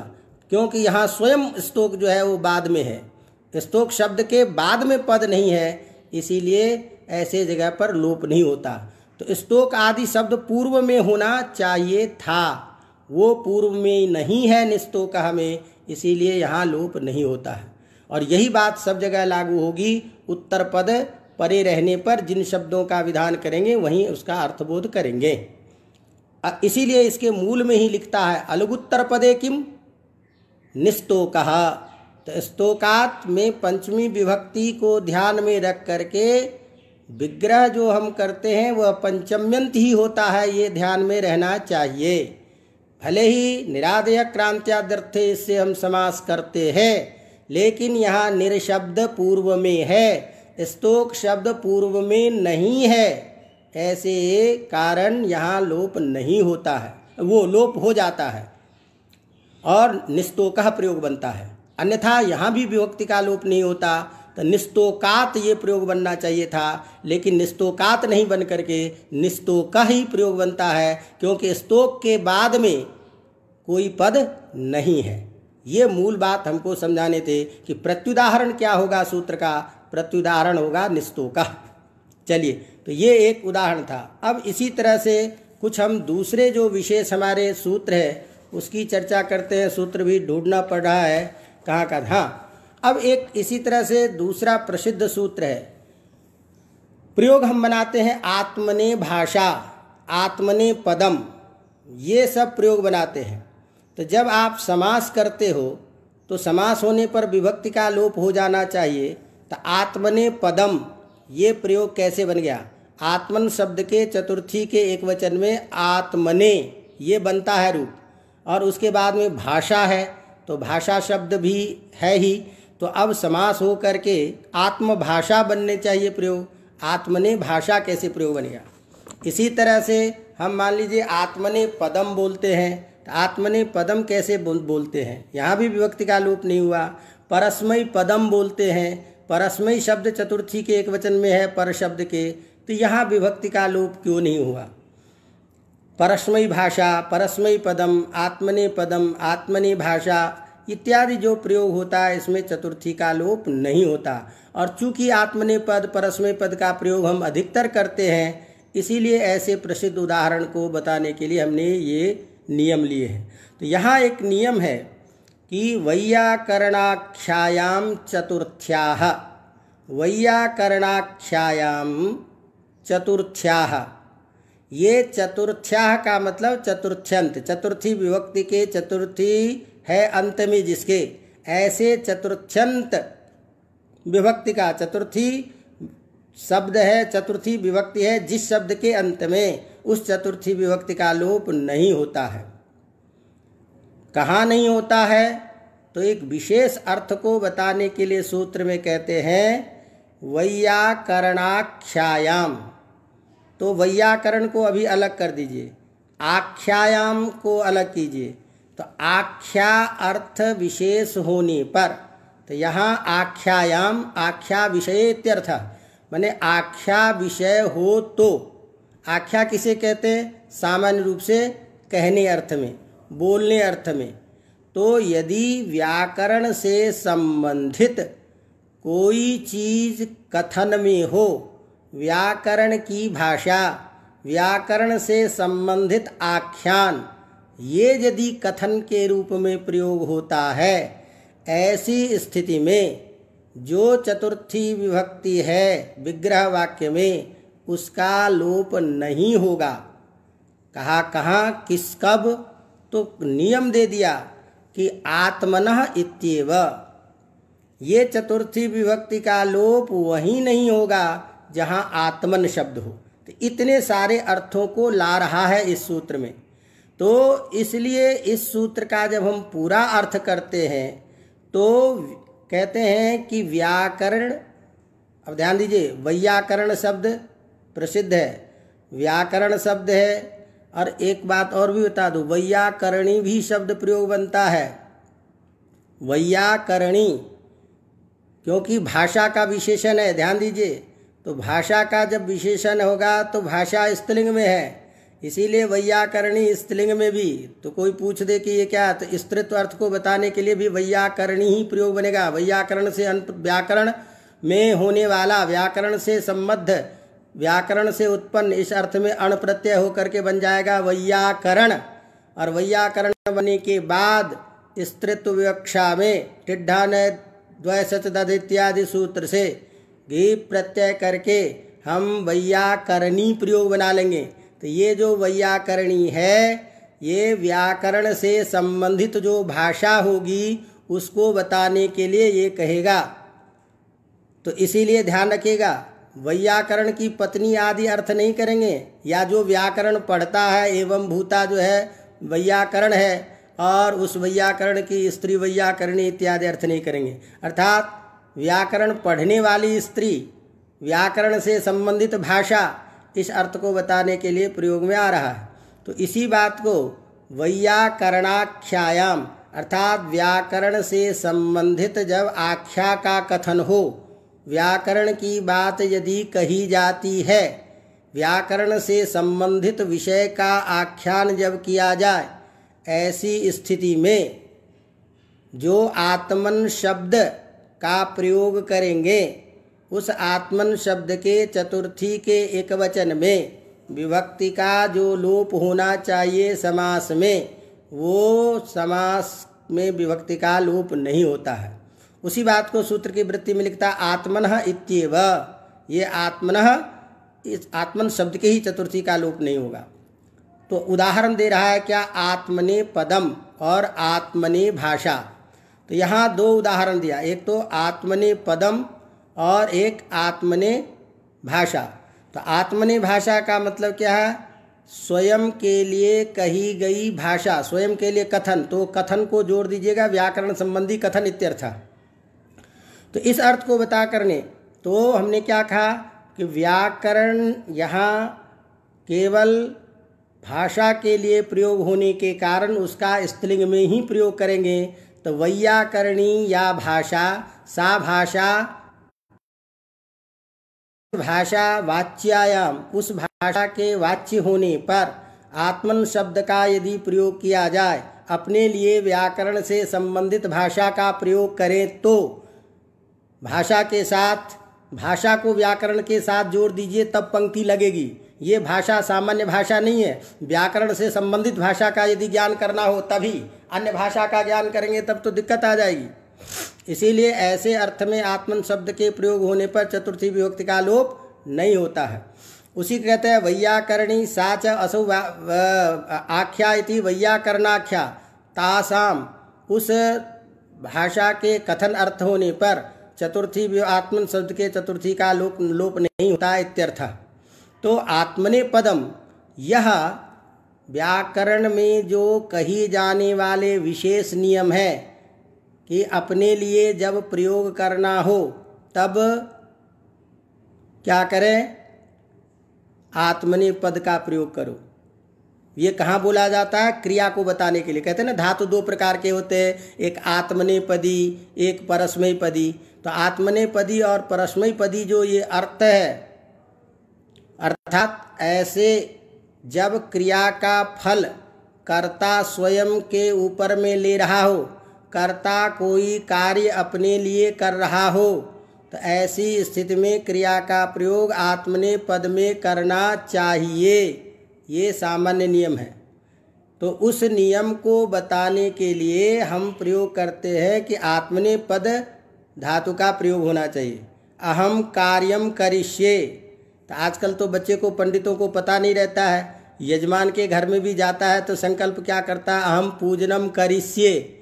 क्योंकि यहाँ स्वयं स्तोक जो है वो बाद में है। स्तोक शब्द के बाद में पद नहीं है, इसीलिए ऐसे जगह पर लोप नहीं होता। तो स्तोक आदि शब्द पूर्व में होना चाहिए था। वो पूर्व में नहीं है निस्तोक में इसीलिए यहाँ लोप नहीं होता है। और यही बात सब जगह लागू होगी। उत्तर पद परे रहने पर जिन शब्दों का विधान करेंगे, वहीं उसका अर्थबोध करेंगे। इसीलिए इसके मूल में ही लिखता है, अलगुत्तर पदे किम? निस्तोक तो स्तोकात में पंचमी विभक्ति को ध्यान में रख करके विग्रह जो हम करते हैं, वह पंचम्यंत ही होता है, ये ध्यान में रहना चाहिए। भले ही निरादय क्रांत्यादर्थे इससे हम समास करते हैं, लेकिन यहाँ निरशब्द पूर्व में है, स्तोक शब्द पूर्व में नहीं है। ऐसे कारण यहाँ लोप नहीं होता है, वो लोप हो जाता है और निस्तोक प्रयोग बनता है। अन्यथा यहाँ भी विभक्ति का लोप नहीं होता तो निस्तोकात ये प्रयोग बनना चाहिए था, लेकिन निस्तोकात नहीं बन करके निस्तोक ही प्रयोग बनता है, क्योंकि स्तोक के बाद में कोई पद नहीं है। ये मूल बात हमको समझाने थे कि प्रत्युदाहरण क्या होगा सूत्र का, प्रत्युदाहरण होगा निस्तोका। चलिए तो ये एक उदाहरण था। अब इसी तरह से कुछ हम दूसरे जो विशेष हमारे सूत्र है, उसकी चर्चा करते हैं। सूत्र भी ढूंढना पड़ रहा है, कहाँ का? हाँ अब एक इसी तरह से दूसरा प्रसिद्ध सूत्र है। प्रयोग हम बनाते हैं आत्मने भाषा, आत्मने पदम। ये सब प्रयोग बनाते हैं। तो जब आप समास करते हो तो समास होने पर विभक्ति का लोप हो जाना चाहिए। तो आत्मने पदम, ये प्रयोग कैसे बन गया? आत्मन शब्द के चतुर्थी के एक वचन में आत्मने, ये बनता है रूप। और उसके बाद में भाषा है तो भाषा शब्द भी है ही। तो अब समास हो करके आत्मभाषा बनने चाहिए प्रयोग। आत्मने भाषा कैसे प्रयोग बनेगा? इसी तरह से हम मान लीजिए आत्मने पदम बोलते हैं तो आत्मने पदम कैसे बोल, बोलते हैं? यहाँ भी विभक्ति का लोप नहीं हुआ। परस्मय पदम बोलते हैं परस्मय शब्द चतुर्थी के एक वचन में है पर शब्द के। तो यहाँ विभक्ति का लोप क्यों नहीं हुआ? परस्मयी भाषा परस्मयी पदम आत्मने पदम आत्मने भाषा इत्यादि जो प्रयोग होता है, इसमें चतुर्थी का लोप नहीं होता। और चूँकि आत्मने पद, परस्मय पद का प्रयोग हम अधिकतर करते हैं, इसीलिए ऐसे प्रसिद्ध उदाहरण को बताने के लिए हमने ये नियम लिए हैं। तो यहाँ एक नियम है कि वैयाकरणाख्यायाम चतुर्थ्या वैयाकरणाख्यायाम चतुर्थ्या। ये चतुर्थ्या का मतलब चतुर्थ्यंत, चतुर्थी विभक्ति के चतुर्थी है अंत में जिसके ऐसे चतुर्थ्यंत विभक्ति का चतुर्थी शब्द है, चतुर्थी विभक्ति है, जिस शब्द के अंत में उस चतुर्थी विभक्ति का लोप नहीं होता है। कहाँ नहीं होता है? तो एक विशेष अर्थ को बताने के लिए सूत्र में कहते हैं, वैयाकरणाख्यायाम। तो वैयाकरण को अभी अलग कर दीजिए। आख्यायाम को अलग कीजिए। तो आख्या अर्थ विशेष होने पर तो यहाँ आख्यायाम, आख्या विषय इत्यर्थ मैंने आख्या विषय हो तो आख्या किसे कहते हैं? सामान्य रूप से कहने अर्थ में, बोलने अर्थ में। तो यदि व्याकरण से संबंधित कोई चीज़ कथन में हो, व्याकरण की भाषा, व्याकरण से संबंधित आख्यान ये यदि कथन के रूप में प्रयोग होता है, ऐसी स्थिति में जो चतुर्थी विभक्ति है विग्रह वाक्य में, उसका लोप नहीं होगा। कहा, कहाँ, किस कब? तो नियम दे दिया कि आत्मन इत्येव। ये चतुर्थी विभक्ति का लोप वही नहीं होगा जहाँ आत्मन शब्द हो। तो इतने सारे अर्थों को ला रहा है इस सूत्र में। तो इसलिए इस सूत्र का जब हम पूरा अर्थ करते हैं तो कहते हैं कि व्याकरण, अब ध्यान दीजिए, वैयाकरण शब्द प्रसिद्ध है। व्याकरण शब्द है, और एक बात और भी बता दो, वैयाकरणी भी शब्द प्रयोग बनता है। वैयाकरणी, क्योंकि भाषा का विशेषण है, ध्यान दीजिए तो भाषा का जब विशेषण होगा तो भाषा स्त्रीलिंग में है। इसीलिए वैयाकरणी स्त्रीलिंग में भी तो कोई पूछ दे कि ये क्या तो स्त्रित्व अर्थ को बताने के लिए भी वैयाकरणी ही प्रयोग बनेगा। वैयाकरण से अंत व्याकरण में होने वाला, व्याकरण से संबद्ध, व्याकरण से उत्पन्न, इस अर्थ में अण प्रत्यय होकर के बन जाएगा वैयाकरण। और वैयाकरण बनने के बाद स्त्रित्व विवक्षा में टिड्ढा ने द्वय सचद इत्यादि सूत्र से घी प्रत्यय करके हम वैयाकरणी प्रयोग बना लेंगे। तो ये जो वैयाकरणी है, ये व्याकरण से संबंधित जो भाषा होगी, उसको बताने के लिए ये कहेगा। तो इसीलिए ध्यान रखिएगा, वैयाकरण की पत्नी आदि अर्थ नहीं करेंगे, या जो व्याकरण पढ़ता है एवं भूता जो है, वैयाकरण है, और उस वैयाकरण की स्त्री वैयाकरणी इत्यादि अर्थ नहीं करेंगे। अर्थात, व्याकरण पढ़ने वाली स्त्री, व्याकरण से संबंधित भाषा इस अर्थ को बताने के लिए प्रयोग में आ रहा है। तो इसी बात को वैयाकरणाख्यायाम, अर्थात व्याकरण से संबंधित जब आख्या का कथन हो, व्याकरण की बात यदि कही जाती है, व्याकरण से संबंधित विषय का आख्यान जब किया जाए, ऐसी स्थिति में जो आत्मन शब्द का प्रयोग करेंगे उस आत्मन शब्द के चतुर्थी के एक वचन में, विभक्ति का जो लोप होना चाहिए समास में, वो समास में विभक्ति का लोप नहीं होता है। उसी बात को सूत्र की वृत्ति में लिखता, आत्मन इत्येव। ये आत्मन, इस आत्मन शब्द के ही चतुर्थी का लोप नहीं होगा। तो उदाहरण दे रहा है क्या? आत्मने पदम और आत्मने भाषा। तो यहाँ दो उदाहरण दिया। एक तो आत्मने पदम और एक आत्मने भाषा। तो आत्मने भाषा का मतलब क्या है? स्वयं के लिए कही गई भाषा, स्वयं के लिए कथन। तो कथन को जोड़ दीजिएगा, व्याकरण संबंधी कथन इत्यर्थ। तो इस अर्थ को बता करने तो हमने क्या कहा कि व्याकरण यहाँ केवल भाषा के लिए प्रयोग होने के कारण उसका स्त्रिंग में ही प्रयोग करेंगे। तो वैयाकरणी या भाषा, सा भाषा भाषा वाच्यायाम उस भाषा के वाच्य होने पर आत्मन शब्द का यदि प्रयोग किया जाए, अपने लिए व्याकरण से संबंधित भाषा का प्रयोग करें तो भाषा के साथ, भाषा को व्याकरण के साथ जोड़ दीजिए, तब पंक्ति लगेगी। ये भाषा सामान्य भाषा नहीं है। व्याकरण से संबंधित भाषा का यदि ज्ञान करना हो तभी अन्य भाषा का ज्ञान करेंगे, तब तो दिक्कत आ जाएगी। इसीलिए ऐसे अर्थ में आत्मन शब्द के प्रयोग होने पर चतुर्थी विभक्ति का लोप नहीं होता है। उसी कहते हैं वैयाकरणी साच असौ आख्या इति वैयाकरणाख्या, तासाम, उस भाषा के कथन अर्थ होने पर चतुर्थी आत्मन शब्द के चतुर्थी का लोप लोप नहीं होता इत्यर्थ। तो आत्मने पदम, यह व्याकरण में जो कही जाने वाले विशेष नियम है कि अपने लिए जब प्रयोग करना हो, तब क्या करें? आत्मने पद का प्रयोग करो। ये कहाँ बोला जाता है? क्रिया को बताने के लिए। कहते हैं ना, धातु दो प्रकार के होते हैं। एक आत्मने पदी एक परस्मय पदी तो आत्मने पदी और परस्मय पदी जो ये अर्थ है, अर्थात ऐसे जब क्रिया का फल कर्ता स्वयं के ऊपर में ले रहा हो कर्ता कोई कार्य अपने लिए कर रहा हो तो ऐसी स्थिति में क्रिया का प्रयोग आत्मने पद में करना चाहिए। ये सामान्य नियम है। तो उस नियम को बताने के लिए हम प्रयोग करते हैं कि आत्मने पद धातु का प्रयोग होना चाहिए। अहम कार्यम करिष्ये। तो आजकल तो बच्चे को, पंडितों को पता नहीं रहता है। यजमान के घर में भी जाता है तो संकल्प क्या करता है? अहम पूजनम करिष्ये।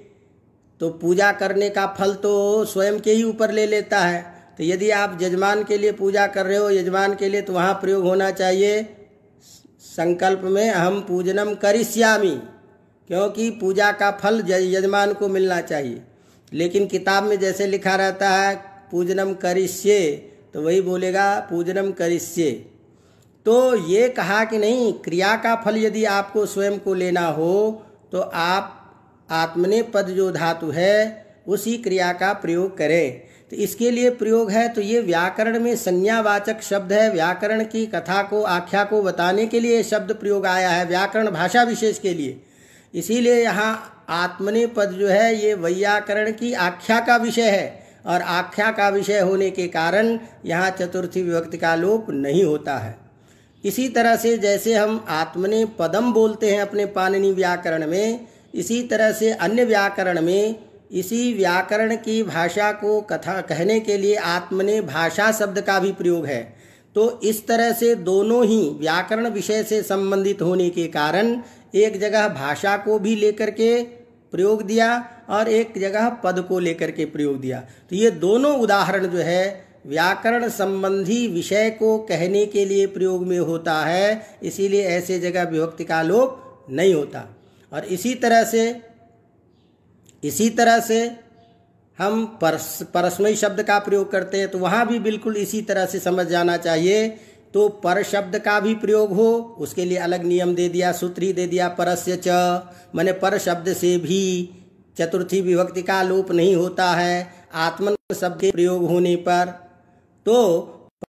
तो पूजा करने का फल तो स्वयं के ही ऊपर ले लेता है। तो यदि आप यजमान के लिए पूजा कर रहे हो, यजमान के लिए तो वहाँ प्रयोग होना चाहिए। संकल्प में हम पूजनम करिष्यामी, क्योंकि पूजा का फल यजमान को मिलना चाहिए। लेकिन किताब में जैसे लिखा रहता है, पूजनम करिष्ये तो वही बोलेगा, पूजनम करिष्ये। तो ये कहा कि नहीं, क्रिया का फल यदि आपको स्वयं को लेना हो तो आप आत्मने पद जो धातु है, उसी क्रिया का प्रयोग करें। तो इसके लिए प्रयोग है तो ये व्याकरण में संज्ञावाचक शब्द है। व्याकरण की कथा को, आख्या को बताने के लिए शब्द प्रयोग आया है, व्याकरण भाषा विशेष के लिए। इसीलिए यहाँ आत्मने पद जो है, ये वैयाकरण की आख्या का विषय है और आख्या का विषय होने के कारण यहाँ चतुर्थी विभक्ति का लोप नहीं होता है। इसी तरह से जैसे हम आत्मने पदम बोलते हैं अपने पाणिनि व्याकरण में इसी तरह से अन्य व्याकरण में इसी व्याकरण की भाषा को कथा कहने के लिए आत्मने भाषा शब्द का भी प्रयोग है। तो इस तरह से दोनों ही व्याकरण विषय से संबंधित होने के कारण एक जगह भाषा को भी लेकर के प्रयोग दिया और एक जगह पद को लेकर के प्रयोग दिया। तो ये दोनों उदाहरण जो है, व्याकरण संबंधी विषय को कहने के लिए प्रयोग में होता है, इसीलिए ऐसे जगह विभक्ति का लोप नहीं होता। और इसी तरह से, इसी तरह से हम परस, परस्मयी शब्द का प्रयोग करते हैं तो वहाँ भी बिल्कुल इसी तरह से समझ जाना चाहिए। तो पर शब्द का भी प्रयोग हो, उसके लिए अलग नियम दे दिया, सूत्र दे दिया, परस्य च, मैंने पर शब्द से भी चतुर्थी विभक्ति का लोप नहीं होता है, आत्मन शब्द के प्रयोग होने पर। तो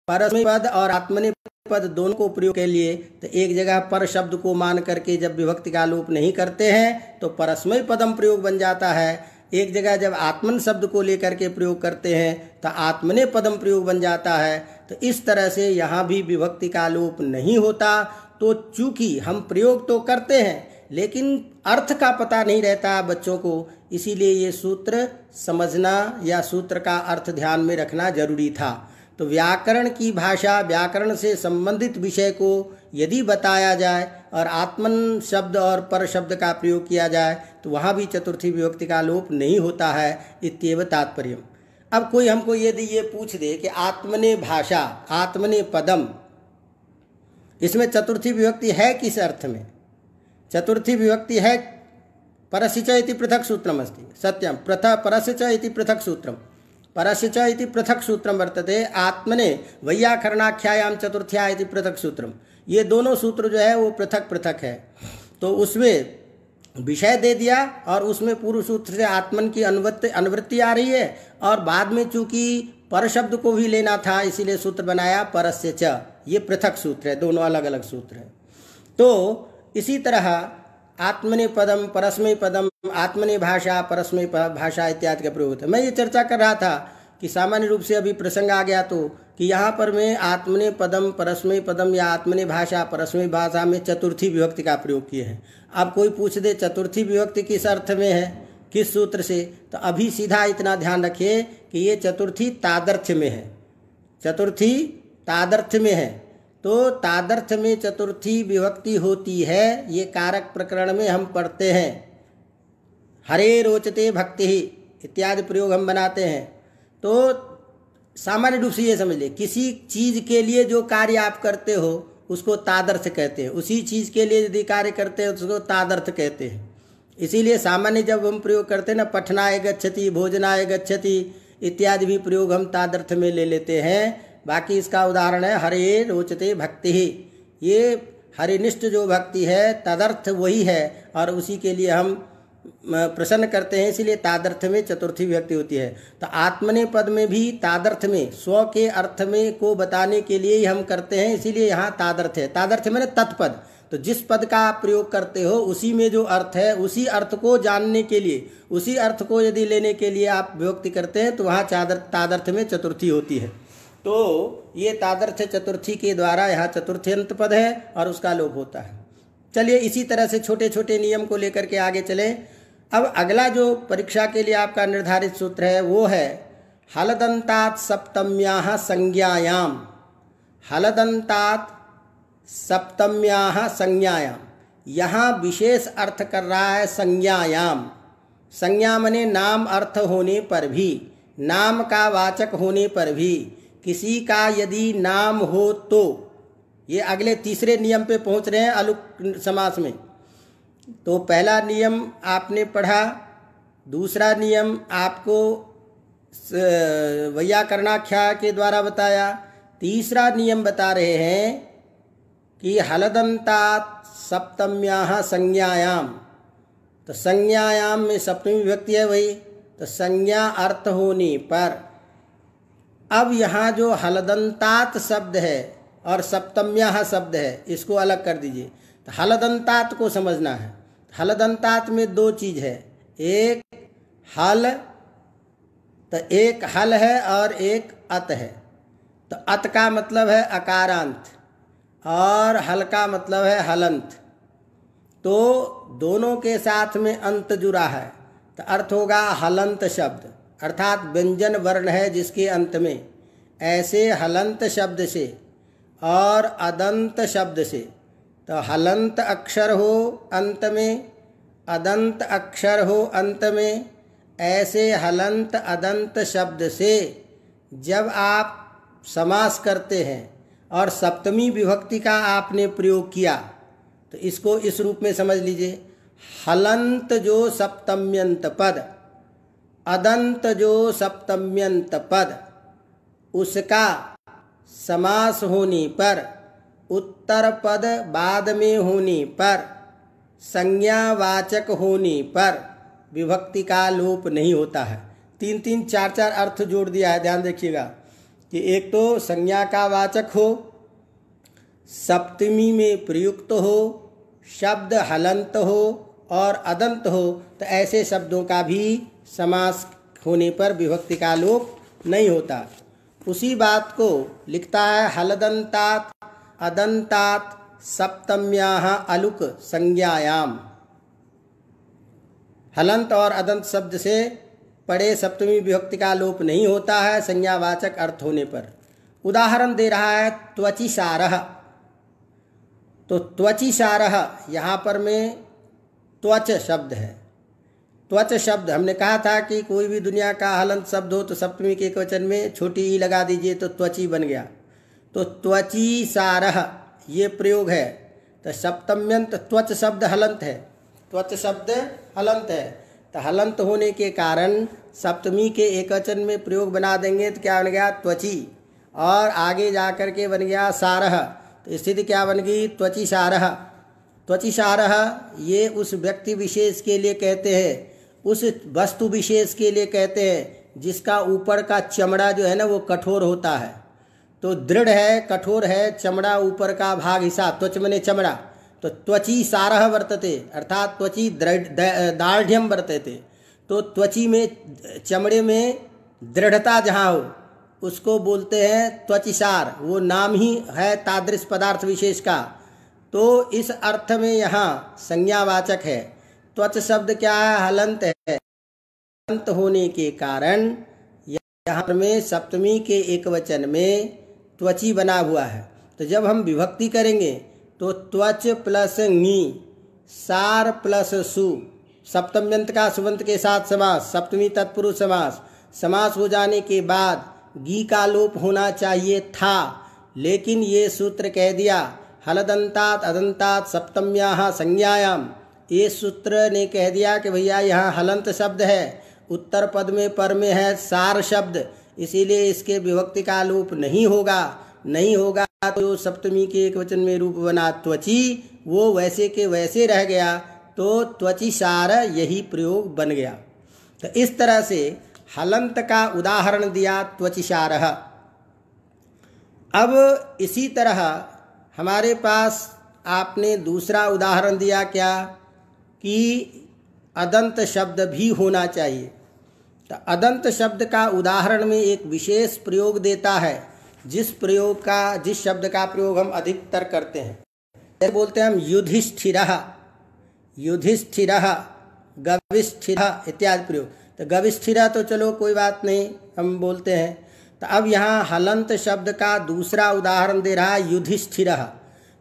परस्मय पद और आत्मने पद दोनों को प्रयोग के लिए तो एक जगह पर शब्द को मान करके जब विभक्ति का लोप नहीं करते हैं तो परस्मय पदम प्रयोग बन जाता है। एक जगह जब आत्मन शब्द को लेकर के प्रयोग करते हैं तो आत्मने पदम प्रयोग बन जाता है। तो इस तरह से यहाँ भी विभक्ति का लोप नहीं होता। तो चूँकि हम प्रयोग तो करते हैं, लेकिन अर्थ का पता नहीं रहता बच्चों को, इसीलिए ये सूत्र समझना या सूत्र का अर्थ ध्यान में रखना ज़रूरी था। तो व्याकरण की भाषा, व्याकरण से संबंधित विषय को यदि बताया जाए और आत्मन शब्द और पर शब्द का प्रयोग किया जाए तो वहाँ भी चतुर्थी विभक्ति का लोप नहीं होता है इतव तात्पर्य अब कोई हमको यदि ये ये पूछ दे कि आत्मने भाषा, आत्मने पदम, इसमें चतुर्थी विभक्ति है किस अर्थ में? चतुर्थी विभक्ति है परस्य इति पृथक अस्ति सत्यम प्रथ परस्य इति पृथक सूत्रम। परस्य इति पृथक सूत्रम वर्तते, आत्मने वैयाकरणाख्यायाम चतुर्थ्या इति पृथक सूत्रम ये दोनों सूत्र जो है, वो पृथक पृथक है। तो उसमें विषय दे दिया और उसमें पूर्व सूत्र से आत्मन की अनुवृत्ति अनुवृत्ति आ रही है और बाद में चूँकि पर शब्द को भी लेना था, इसीलिए सूत्र बनाया परस्य च ये पृथक सूत्र है, दोनों अलग अलग सूत्र है। तो इसी तरह आत्मने पदम, परस्मय पदम आत्मनि भाषा परस्मय भाषा इत्यादि का प्रयोग होता है। मैं ये चर्चा कर रहा था कि सामान्य रूप से अभी प्रसंग आ गया तो कि यहाँ पर मैं आत्मने पदम परस्मय पदम या आत्मने भाषा परस्मय भाषा में चतुर्थी विभक्ति का प्रयोग किए हैं। अब कोई पूछ दे, चतुर्थी विभक्ति किस अर्थ में है, किस सूत्र से तो अभी सीधा इतना ध्यान रखिए कि ये चतुर्थी तादर्थ्य में है। चतुर्थी तादर्थ्य में है। तो तादर्थ में चतुर्थी विभक्ति होती है, ये कारक प्रकरण में हम पढ़ते हैं। हरे रोचते भक्ति इत्यादि प्रयोग हम बनाते हैं। तो सामान्य रूप से ये समझ लिए किसी चीज़ के लिए जो कार्य आप करते हो, उसको तादर्थ कहते हैं। उसी चीज़ के लिए यदि कार्य करते हैं उसको तादर्थ कहते हैं। इसीलिए सामान्य जब हम प्रयोग करते हैं ना, पठनाय गच्छति, भोजनाय गच्छति, इत्यादि भी प्रयोग हम तादर्थ में ले लेते हैं। बाकी इसका उदाहरण है, हरे रोचते भक्ति ही। ये हरिनिष्ठ जो भक्ति है, तदर्थ वही है, और उसी के लिए हम प्रसन्न करते हैं, इसलिए तादर्थ में चतुर्थी व्यक्ति होती है। तो आत्मने पद में भी तादर्थ में, स्व के अर्थ में को बताने के लिए ही हम करते हैं, इसीलिए यहाँ तादर्थ है। तादर्थ मैंने तत्पद। तो जिस पद का आप प्रयोग करते हो, उसी में जो अर्थ है, उसी अर्थ को जानने के लिए, उसी अर्थ को यदि लेने के लिए आप व्यक्ति करते हैं तो वहाँ चादर, तादर्थ में चतुर्थी होती है। तो ये तादर्थ चतुर्थी के द्वारा यहाँ चतुर्थी अंत पद है और उसका लोप होता है। चलिए इसी तरह से छोटे छोटे नियम को लेकर के आगे चले। अब अगला जो परीक्षा के लिए आपका निर्धारित सूत्र है, वो है, हलदंतात सप्तम्या संज्ञायाम। हलदंतात सप्तम्या संज्ञायाम। यहाँ विशेष अर्थ कर रहा है संज्ञायाम। संज्ञा मने नाम अर्थ होने पर भी, नाम का वाचक होने पर भी, किसी का यदि नाम हो तो। ये अगले तीसरे नियम पे पहुँच रहे हैं अलुक समास में। तो पहला नियम आपने पढ़ा, दूसरा नियम आपको वैयाकरणाख्या के द्वारा बताया, तीसरा नियम बता रहे हैं कि हलदंता सप्तम्या संज्ञायाम। तो संज्ञायाम में सप्तमी विभक्ति है वही तो संज्ञा अर्थ होने पर। अब यहाँ जो हलदंतात शब्द है और सप्तम्या शब्द है, इसको अलग कर दीजिए। तो हलदंतात को समझना है। हलदंतात में दो चीज़ है। एक हल तो एक हल है और एक अत है। तो अत का मतलब है अकारांत और हल का मतलब है हलंत। तो दोनों के साथ में अंत जुड़ा है। तो अर्थ होगा हलंत शब्द। अर्थात व्यंजन वर्ण है जिसके अंत में। ऐसे हलंत शब्द से और अदंत शब्द से तो हलंत अक्षर हो अंत में, अदंत अक्षर हो अंत में, ऐसे हलंत अदंत शब्द से जब आप समास करते हैं और सप्तमी विभक्ति का आपने प्रयोग किया तो इसको इस रूप में समझ लीजिए। हलंत जो सप्तम्यंत पद, अदंत जो सप्तम्यंत पद, उसका समास होने पर उत्तर पद बाद में होने पर, संज्ञावाचक होने पर विभक्ति का लोप नहीं होता है। तीन तीन चार चार अर्थ जोड़ दिया है। ध्यान देखिएगा कि एक तो संज्ञा का वाचक हो, सप्तमी में प्रयुक्त हो, शब्द हलंत हो और अदंत हो तो ऐसे शब्दों का भी समास होने पर विभक्ति का लोप नहीं होता। उसी बात को लिखता है हलदंतात अदंतात सप्तम्या अलुक संज्ञायाम। हलंत और अदंत शब्द से पड़े सप्तमी विभक्ति का लोप नहीं होता है, संज्ञावाचक अर्थ होने पर। उदाहरण दे रहा है त्वची सारह तो त्वची सारह यहाँ पर में त्वच शब्द है। त्वच शब्द, हमने कहा था कि कोई भी दुनिया का हलंत शब्द हो तो सप्तमी के क्वचन में छोटी ई लगा दीजिए तो त्वची बन गया। तो त्वची सारह ये प्रयोग है। तो सप्तम्यंत त्वच शब्द हलंत है। त्वच शब्द हलंत है। तो हलंत होने के कारण सप्तमी के एक वचन में प्रयोग बना देंगे तो क्या बन गया? त्वची। और आगे जा कर के बन गया सारह तो स्थिति क्या बन गई? त्वची सारह त्वची सारह ये उस व्यक्ति विशेष के लिए कहते हैं। उस वस्तु विशेष के लिए कहते हैं, जिसका ऊपर का चमड़ा जो है ना, वो कठोर होता है। तो दृढ़ है, कठोर है, चमड़ा ऊपर का भाग हिस्सा त्वच मने चमड़ा। तो त्वची सारह वर्तते, अर्थात त्वची दाढ़ वर्तते। तो त्वची में, चमड़े में दृढ़ता जहाँ हो, उसको बोलते हैं त्वचिसार। वो नाम ही है तादृश पदार्थ विशेष का। तो इस अर्थ में यहाँ संज्ञावाचक है। त्वच शब्द क्या है? हलंत है। हलंत होने के कारण यहाँ में सप्तमी के एक वचन में त्वची बना हुआ है। तो जब हम विभक्ति करेंगे तो त्वच प्लस नी, सार प्लस सु, सप्तम सप्तम्यंत का सुबंत के साथ समास, सप्तमी तत्पुरुष समास। समास हो जाने के बाद गी का लोप होना चाहिए था, लेकिन ये सूत्र कह दिया, हलदंतात अदंतात सप्तम्या संज्ञायाम। ये सूत्र ने कह दिया कि भैया यहाँ हलंत शब्द है, उत्तर पद में पर में है, सार शब्द। इसीलिए इसके विभक्ति का लोप नहीं होगा नहीं होगा तो सप्तमी के एक वचन में रूप बना त्वची, वो वैसे के वैसे रह गया तो त्वची सार यही प्रयोग बन गया। तो इस तरह से हलंत का उदाहरण दिया त्वचिसार। अब इसी तरह हमारे पास आपने दूसरा उदाहरण दिया क्या कि अदंत शब्द भी होना चाहिए। तो अदंत शब्द का उदाहरण में एक विशेष प्रयोग देता है, जिस प्रयोग का, जिस शब्द का प्रयोग हम अधिकतर करते हैं। जैसे बोलते हैं हम युधिष्ठिर युधिष्ठिर, गविष्ठिर इत्यादि प्रयोग। तो गविष्ठिर तो चलो कोई बात नहीं, हम बोलते हैं। तो अब यहाँ हलंत शब्द का दूसरा उदाहरण दे रहा है युधिष्ठिर।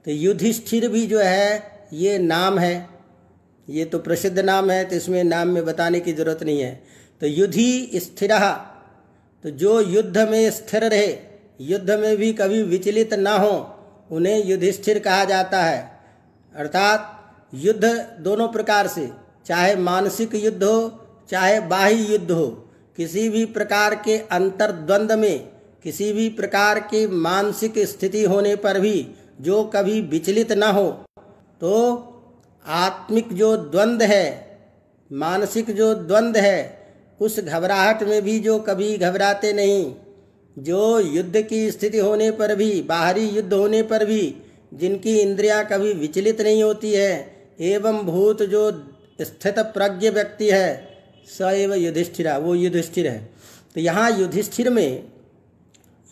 तो युधिष्ठिर भी जो है, ये नाम है। ये तो प्रसिद्ध नाम है तो इसमें नाम में बताने की ज़रूरत नहीं है। तो युधि स्थिर। तो जो युद्ध में स्थिर रहे, युद्ध में भी कभी विचलित ना हो, उन्हें युधिष्ठिर कहा जाता है। अर्थात युद्ध दोनों प्रकार से, चाहे मानसिक युद्ध हो, चाहे बाह्य युद्ध हो, किसी भी प्रकार के अंतर्द्वंद में, किसी भी प्रकार की मानसिक स्थिति होने पर भी जो कभी विचलित न हो तो आत्मिक जो द्वंद्व है, मानसिक जो द्वंद्व है उस घबराहट में भी जो कभी घबराते नहीं, जो युद्ध की स्थिति होने पर भी, बाहरी युद्ध होने पर भी, जिनकी इंद्रियाँ कभी विचलित नहीं होती है, एवं भूत जो स्थित प्रज्ञ व्यक्ति है स एव युधिष्ठिरा, वो युधिष्ठिर है। तो यहाँ युधिष्ठिर में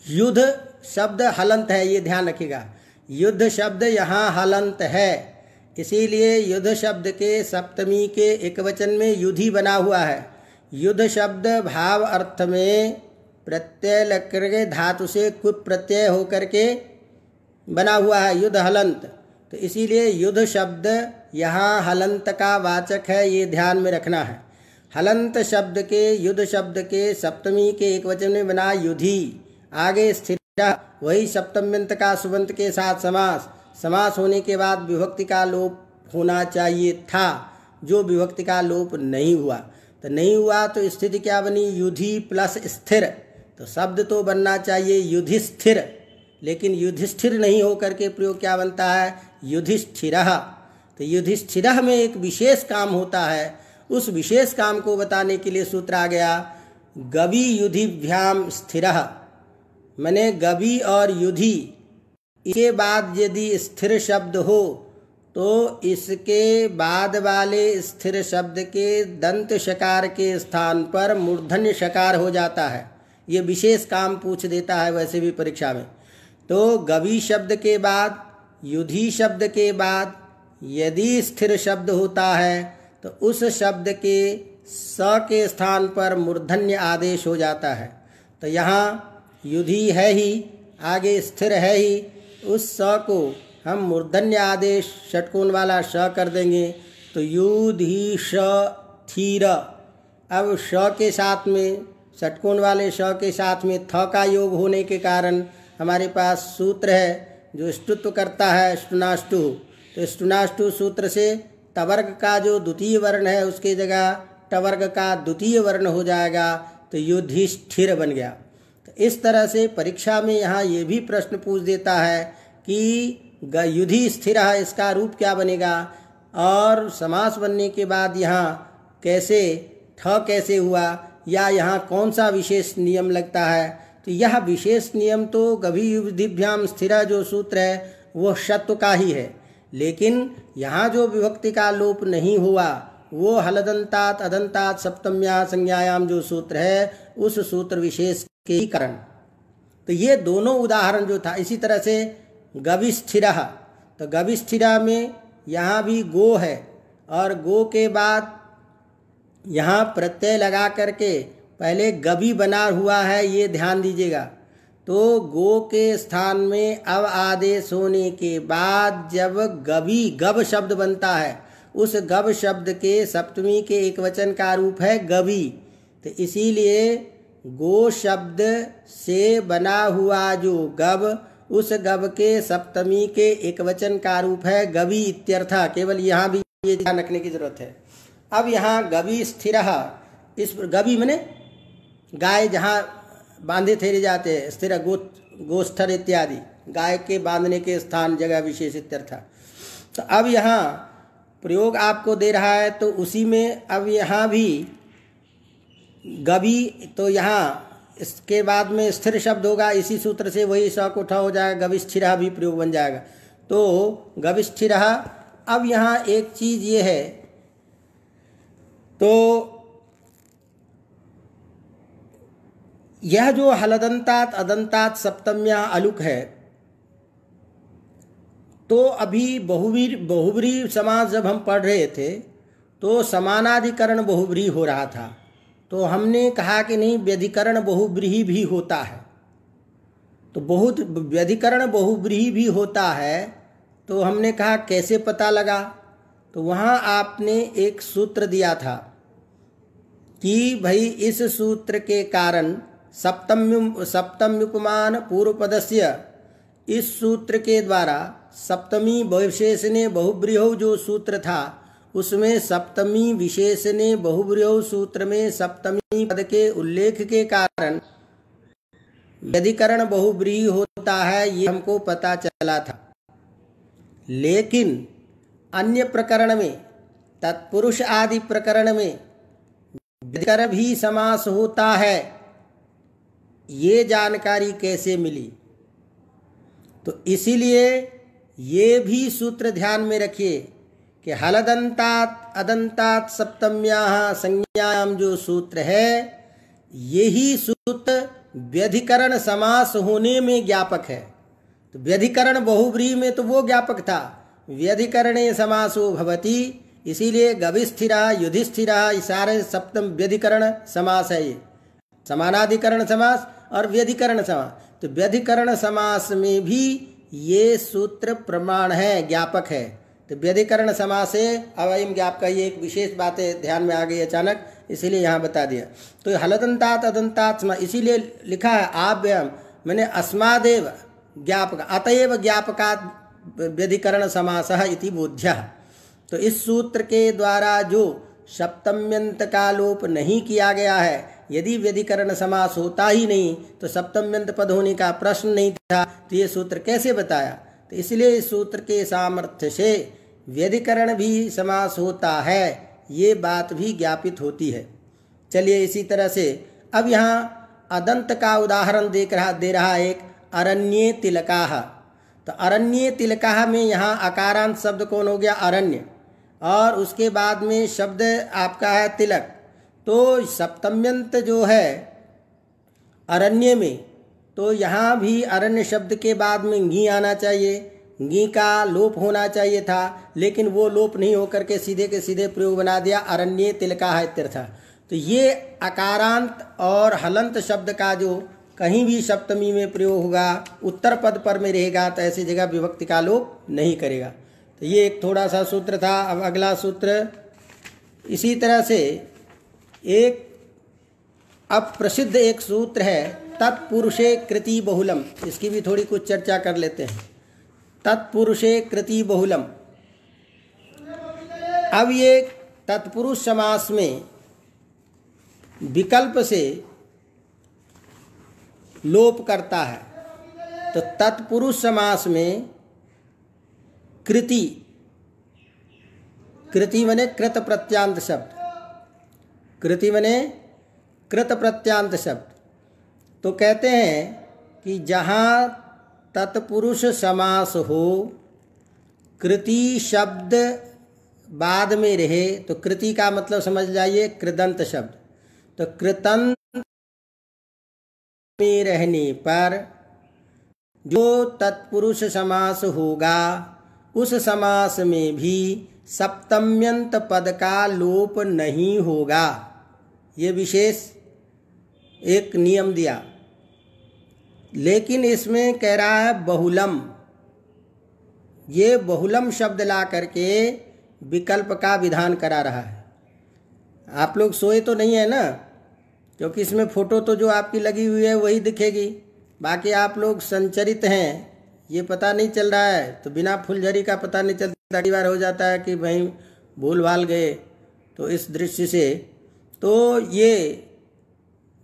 युद्ध शब्द हलंत है, ये ध्यान रखिएगा। युद्ध शब्द यहाँ हलंत है, इसीलिए युद्ध शब्द के सप्तमी के एक वचन में युधि बना हुआ है। युद्ध शब्द भाव अर्थ में प्रत्यय लग के धातु से कुप प्रत्यय होकर के बना हुआ है युद्ध हलंत। तो इसीलिए युद्ध शब्द यहाँ हलंत का वाचक है, ये ध्यान में रखना है। हलंत शब्द के, युद्ध शब्द के, सप्तमी के एक वचन में बना युधि। आगे स्थिर वही सप्तम्यंत का सुबंत के साथ समास। समास होने के बाद विभक्ति का लोप होना चाहिए था, जो विभक्ति का लोप नहीं हुआ। तो नहीं हुआ तो स्थिति क्या बनी? युधि प्लस स्थिर। तो शब्द तो बनना चाहिए युधिस्थिर लेकिन युधिष्ठिर नहीं होकर के प्रयोग क्या बनता है? युधिष्ठिर। तो युधिष्ठिर में एक विशेष काम होता है। उस विशेष काम को बताने के लिए सूत्र आ गया, गवि युधिभ्याम स्थिर। मैंने गवि और युधि, इसके बाद यदि स्थिर शब्द हो तो इसके बाद वाले स्थिर शब्द के दंत शकार के स्थान पर मूर्धन्य शकार हो जाता है। ये विशेष काम पूछ देता है वैसे भी परीक्षा में। तो गवि शब्द के बाद, युधि शब्द के बाद यदि स्थिर शब्द होता है तो उस शब्द के स के स्थान पर मूर्धन्य आदेश हो जाता है। तो यहाँ युधि है ही, आगे स्थिर है ही, उस स को हम मूर्धन्य आदेश षटकोण वाला श कर देंगे। तो युधि श थीर। अब श के साथ में, षटकोण वाले श के साथ में थ का योग होने के कारण हमारे पास सूत्र है जो स्तुत्व करता है स्टुनाष्टु तो स्टुनाष्टु सूत्र से तवर्ग का जो द्वितीय वर्ण है, उसके जगह टवर्ग का द्वितीय वर्ण हो जाएगा। तो युधिष्ठिर बन गया। तो इस तरह से परीक्षा में यहाँ ये भी प्रश्न पूछ देता है कि युधि स्थिर है, इसका रूप क्या बनेगा? और समास बनने के बाद यहाँ कैसे, ठ कैसे हुआ? या यहाँ कौन सा विशेष नियम लगता है? तो यह विशेष नियम तो गभी युधिभ्याम स्थिर जो सूत्र है, वो शत्व का ही है। लेकिन यहाँ जो विभक्ति का लोप नहीं हुआ, वो हलदंतात, अदंतात, सप्तम्या, संज्ञायाम जो सूत्र है, उस सूत्र विशेष के ही कारण। तो ये दोनों उदाहरण जो था, इसी तरह से गविस्थिरा तो गविस्थिरा में यहाँ भी गो है और गो के बाद यहाँ प्रत्यय लगा करके पहले गबी बना हुआ है, ये ध्यान दीजिएगा। तो गो के स्थान में अब आदेश होने के बाद जब गबी गव शब्द बनता है, उस गव शब्द के सप्तमी के एक वचन का रूप है गबी तो इसीलिए गो शब्द से बना हुआ जो गब उस गब के सप्तमी के एक वचन का रूप है गबी इत्यर्थ। केवल यहाँ भी ये ध्यान रखने की ज़रूरत है। अब यहाँ गबी स्थिर, इस गबी मैंने गाय जहाँ बांधे थे जाते हैं, स्थिर गो गोस्थर इत्यादि, गाय के बांधने के स्थान, जगह विशेष इत्यर्थ। तो अब यहाँ प्रयोग आपको दे रहा है तो उसी में अब यहाँ भी गभी तो यहाँ इसके बाद में स्थिर शब्द होगा, इसी सूत्र से वही स को हो जाएगा, गविष्ठिरा भी प्रयोग बन जाएगा। तो गविष्ठिरा, अब यहाँ एक चीज़ ये है। तो यह जो हलदंतात, अदंतात, सप्तम्या, अलुक है तो अभी बहुवीर बहुब्री समाज जब हम पढ़ रहे थे तो समानाधिकरण बहुब्री हो रहा था। तो हमने कहा कि नहीं, व्यधिकरण बहुब्रीही भी होता है। तो बहुत, व्यधिकरण बहुब्रीही भी होता है तो हमने कहा कैसे पता लगा? तो वहाँ आपने एक सूत्र दिया था कि भाई इस सूत्र के कारण सप्तम्य, सप्तम्युपमान पूर्व पदस्य इस सूत्र के द्वारा सप्तमी ने बहुब्रीह जो सूत्र था उसमें सप्तमी विशेष ने बहुब्रीह सूत्र में सप्तमी पद के उल्लेख के कारण व्यधिकरण बहुब्रीही होता है, ये हमको पता चला था। लेकिन अन्य प्रकरण में, तत्पुरुष आदि प्रकरण में कर भी समास होता है। ये जानकारी कैसे मिली? तो इसीलिए ये भी सूत्र ध्यान में रखिए। कि हलदंतात अदंतात सप्तम्या संज्ञायाम जो सूत्र है, यही सूत्र व्यधिकरण समास होने में ज्ञापक है। तो व्यधिकरण बहुब्री में तो वो ज्ञापक था, व्यधिकरणे समासो भवती, इसीलिए गविस्थिरा युधिस्थिरा सारे सप्तम व्यधिकरण समास है ये। समानाधिकरण समास और व्यधिकरण समास। तो व्यधिकरण समास में भी ये सूत्र प्रमाण है, ज्ञापक है। तो व्यधिकरण समास अवयम ज्ञाप का ये एक विशेष बात है ध्यान में आ गई अचानक, इसीलिए यहाँ बता दिया। तो हलदंतात, अदंतात इसीलिए लिखा है आव्यम मैंने अस्मादेव ज्ञापक, अतएव ज्ञापका व्यधिकरण समास इति बोध्य। तो इस सूत्र के द्वारा जो सप्तम्यंत का लोप नहीं किया गया है, यदि व्यधिकरण समास होता ही नहीं तो सप्तम्यंत पद होने का प्रश्न नहीं था। तो ये सूत्र कैसे बताया? तो इसलिए इस सूत्र के सामर्थ्य से व्यधिकरण भी समास होता है, ये बात भी ज्ञापित होती है। चलिए इसी तरह से, अब यहाँ अदंत का उदाहरण देख रहा, दे रहा एक अरण्य तिलकाह तो अरण्य तिलकाह में यहाँ अकारांत शब्द कौन हो गया? अरण्य। और उसके बाद में शब्द आपका है तिलक। तो सप्तम्यंत जो है अरण्य में तो यहाँ भी अरण्य शब्द के बाद में घी आना चाहिए। घी का लोप होना चाहिए था, लेकिन वो लोप नहीं होकर के सीधे के सीधे प्रयोग बना दिया। अरण्य तिलका है तीर्थ तो ये अकारांत और हलंत शब्द का जो कहीं भी सप्तमी में प्रयोग होगा, उत्तर पद पर में रहेगा तो ऐसी जगह विभक्ति का लोप नहीं करेगा। तो ये एक थोड़ा सा सूत्र था। अब अगला सूत्र, इसी तरह से एक अब प्रसिद्ध एक सूत्र है। तत्पुरुषे कृति बहुलम। इसकी भी थोड़ी कुछ चर्चा कर लेते हैं। तत्पुरुषे कृति बहुलम। अब ये तत्पुरुष समास में विकल्प से लोप करता है। तो तत्पुरुष समास में कृति कृति मने कृत प्रत्यांत शब्द। कृति मने कृत प्रत्यांत शब्द। तो कहते हैं कि जहाँ तत्पुरुष समास हो, कृति शब्द बाद में रहे तो कृति का मतलब समझ जाइए, कृदंत शब्द। तो कृतंत में रहने पर जो तत्पुरुष समास होगा, उस समास में भी सप्तम्यंत पद का लोप नहीं होगा। ये विशेष एक नियम दिया। लेकिन इसमें कह रहा है बहुलम। ये बहुलम शब्द ला करके विकल्प का विधान करा रहा है। आप लोग सोए तो नहीं है ना? क्योंकि इसमें फ़ोटो तो जो आपकी लगी हुई है वही दिखेगी। बाकी आप लोग संचरित हैं, ये पता नहीं चल रहा है। तो बिना फुलझड़ी का पता नहीं चलता, कई बार हो जाता है कि भाई भूल भाल गए। तो इस दृश्य से तो ये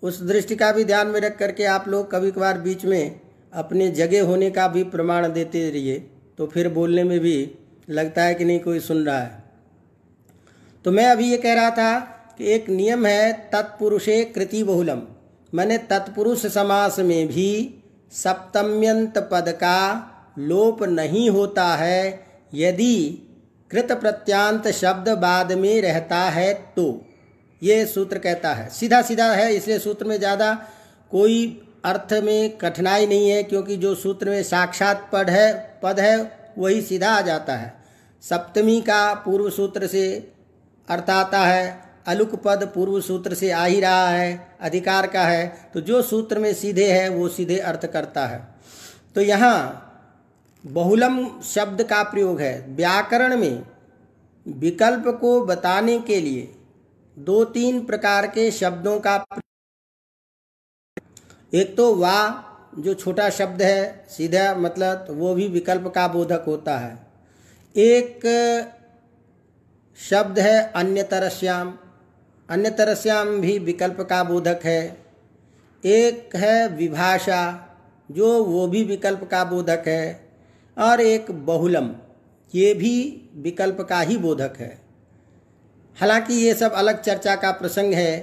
उस दृष्टि का भी ध्यान में रख करके आप लोग कभी कभार बीच में अपने जगह होने का भी प्रमाण देते रहिए। तो फिर बोलने में भी लगता है कि नहीं कोई सुन रहा है। तो मैं अभी ये कह रहा था कि एक नियम है, तत्पुरुषे कृति बहुलम। मैंने तत्पुरुष समास में भी सप्तम्यंत पद का लोप नहीं होता है, यदि कृत प्रत्यांत शब्द बाद में रहता है तो। ये सूत्र कहता है। सीधा सीधा है, इसलिए सूत्र में ज़्यादा कोई अर्थ में कठिनाई नहीं है, क्योंकि जो सूत्र में साक्षात पद है पद है, वही सीधा आ जाता है। सप्तमी का पूर्व सूत्र से अर्थ आता है, अलुक पद पूर्व सूत्र से आ ही रहा है, अधिकार का है तो जो सूत्र में सीधे है, वो सीधे अर्थ करता है। तो यहाँ बहुलम शब्द का प्रयोग है। व्याकरण में विकल्प को बताने के लिए दो तीन प्रकार के शब्दों का एक तो वा, जो छोटा शब्द है, सीधा मतलब तो वो भी विकल्प का बोधक होता है। एक शब्द है अन्य तरस्याम अन्य तरस्याम भी विकल्प का बोधक है। एक है विभाषा, जो वो भी विकल्प का बोधक है। और एक बहुलम, ये भी विकल्प का ही बोधक है। हालाँकि ये सब अलग चर्चा का प्रसंग है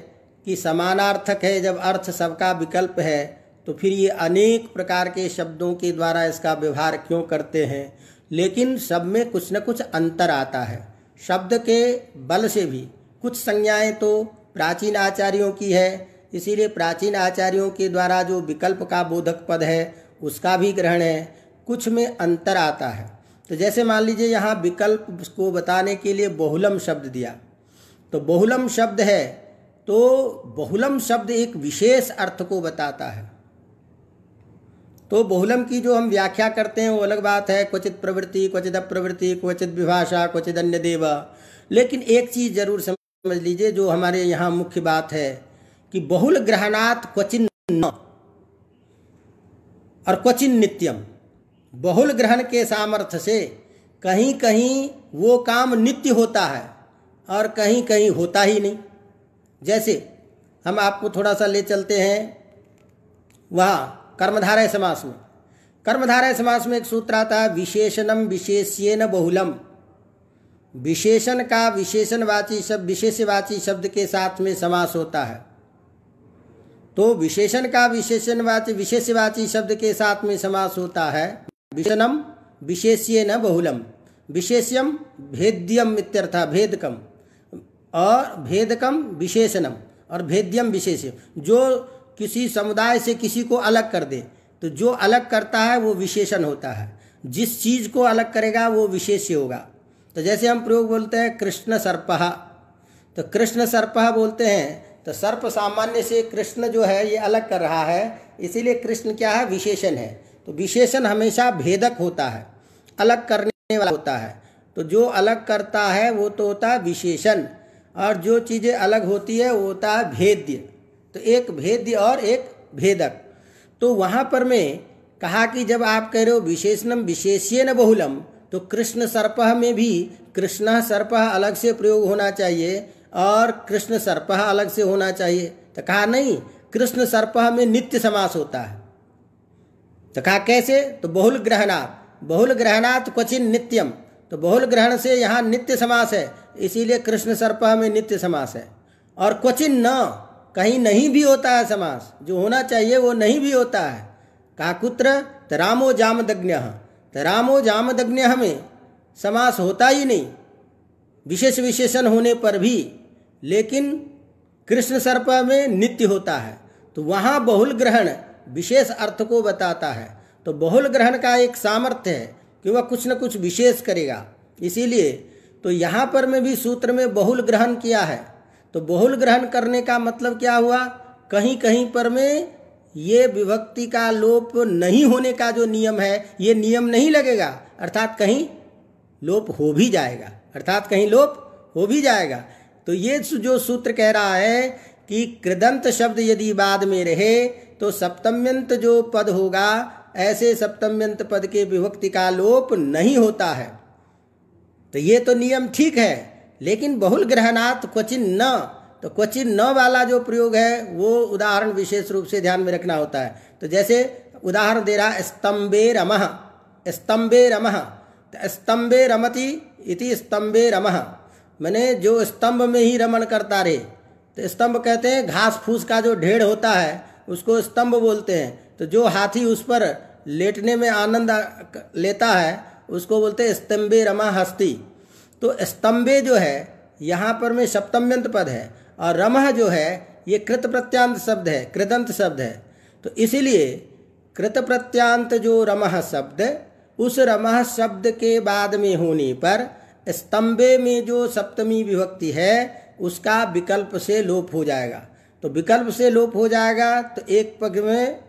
कि समानार्थक है जब अर्थ सबका विकल्प है तो फिर ये अनेक प्रकार के शब्दों के द्वारा इसका व्यवहार क्यों करते हैं? लेकिन सब में कुछ न कुछ अंतर आता है। शब्द के बल से भी कुछ संज्ञाएँ तो प्राचीन आचार्यों की है, इसीलिए प्राचीन आचार्यों के द्वारा जो विकल्प का बोधक पद है, उसका भी ग्रहण है। कुछ में अंतर आता है। तो जैसे मान लीजिए, यहाँ विकल्प को बताने के लिए बहुलम शब्द दिया। तो बहुलम शब्द है तो बहुलम शब्द एक विशेष अर्थ को बताता है। तो बहुलम की जो हम व्याख्या करते हैं, वो अलग बात है, क्वचित प्रवृत्ति, क्वचित अप्रवृत्ति, क्वचित विभाषा, क्वचित अन्य देव। लेकिन एक चीज़ ज़रूर समझ लीजिए, जो हमारे यहाँ मुख्य बात है, कि बहुल ग्रहणात क्वचिन और क्वचिन नित्यम। बहुल ग्रहण के सामर्थ्य से कहीं कहीं वो काम नित्य होता है। और कहीं कहीं होता ही नहीं। जैसे हम आपको थोड़ा सा ले चलते हैं वहाँ, कर्मधारय समास में। कर्मधारय समास में एक सूत्र आता है विशेषणम विशेष्यन बहुलम। विशेषण का विशेषणवाची शब्द विशेषवाची शब्द के साथ में समास होता है। तो विशेषण का विशेषणवाची विशेषवाची शब्द के साथ में समास होता है विशेषणम विशेष्य न बहुलम। विशेष्यम भेद्यम इत्यर्थ, भेदकम। और भेदकम विशेषणम, और भेद्यम विशेषम जो किसी समुदाय से किसी को अलग कर दे तो जो अलग करता है, वो विशेषण होता है। जिस चीज़ को अलग करेगा, वो विशेष्य होगा। तो जैसे हम प्रयोग बोलते हैं, कृष्ण सर्पहा तो कृष्ण सर्पहा बोलते हैं तो सर्प सामान्य से कृष्ण जो है, ये अलग कर रहा है। इसीलिए कृष्ण क्या है? विशेषण है। तो विशेषण हमेशा भेदक होता है, अलग करने वाला होता है। तो जो अलग करता है, वो तो होता है विशेषण। और जो चीज़ें अलग होती है, वो होता है भेद्य। तो एक भेद्य और एक भेदक। तो वहाँ पर में कहा कि जब आप कह रहे हो विशेषणम विशेष्य न बहुलम तो कृष्ण सर्प में भी कृष्ण सर्प अलग से प्रयोग होना चाहिए और कृष्ण सर्प अलग से होना चाहिए। तो कहा नहीं, कृष्ण सर्प में नित्य समास होता है। तो कहा कैसे? तो बहुल ग्रहणात्। बहुल ग्रहणात् क्वचिन नित्यम। तो बहुल ग्रहण से यहाँ नित्य समास है। इसीलिए कृष्ण सर्प में नित्य समास है। और क्वचिन न, कहीं नहीं भी होता है समास। जो होना चाहिए वो नहीं भी होता है। काकुत्र तरामो जामदग्न तरामो जामदग्न में समास होता ही नहीं। विशेष विशेषण होने पर भी, लेकिन कृष्ण सर्प में नित्य होता है। तो वहाँ बहुल ग्रहण विशेष अर्थ को बताता है। तो बहुल ग्रहण का एक सामर्थ्य है कि वह कुछ न कुछ विशेष करेगा। इसीलिए तो यहाँ पर में भी सूत्र में बहुल ग्रहण किया है। तो बहुल ग्रहण करने का मतलब क्या हुआ? कहीं कहीं पर में ये विभक्ति का लोप नहीं होने का जो नियम है, ये नियम नहीं लगेगा। अर्थात कहीं लोप हो भी जाएगा। अर्थात कहीं लोप हो भी जाएगा। तो ये जो सूत्र कह रहा है कि कृदंत शब्द यदि बाद में रहे तो सप्तम्यंत जो पद होगा, ऐसे सप्तम्यंत पद के विभक्ति का लोप नहीं होता है। तो ये तो नियम ठीक है, लेकिन बहुल ग्रहणात् क्वचिन न तो क्वचिन न वाला जो प्रयोग है, वो उदाहरण विशेष रूप से ध्यान में रखना होता है। तो जैसे उदाहरण दे रहा, स्तंभे रमह स्तंभे रमह तो स्तंभे रमति इति स्तंभे रमह मैंने जो स्तंभ में ही रमन करता रहे तो स्तंभ कहते हैं, घास फूस का जो ढेर होता है, उसको स्तंभ बोलते हैं। तो जो हाथी उस पर लेटने में आनंद लेता है उसको बोलते हैं स्तंभे रमा हस्ती। तो स्तंभे जो है, यहाँ पर में सप्तम्यंत पद है, और रमह जो है, ये कृत प्रत्यांत शब्द है, कृदंत शब्द है। तो इसीलिए कृत प्रत्यांत जो रमह शब्द, उस रमह शब्द के बाद में होने पर स्तंभे में जो सप्तमी विभक्ति है, उसका विकल्प से लोप हो जाएगा। तो विकल्प से लोप हो जाएगा तो एक पग में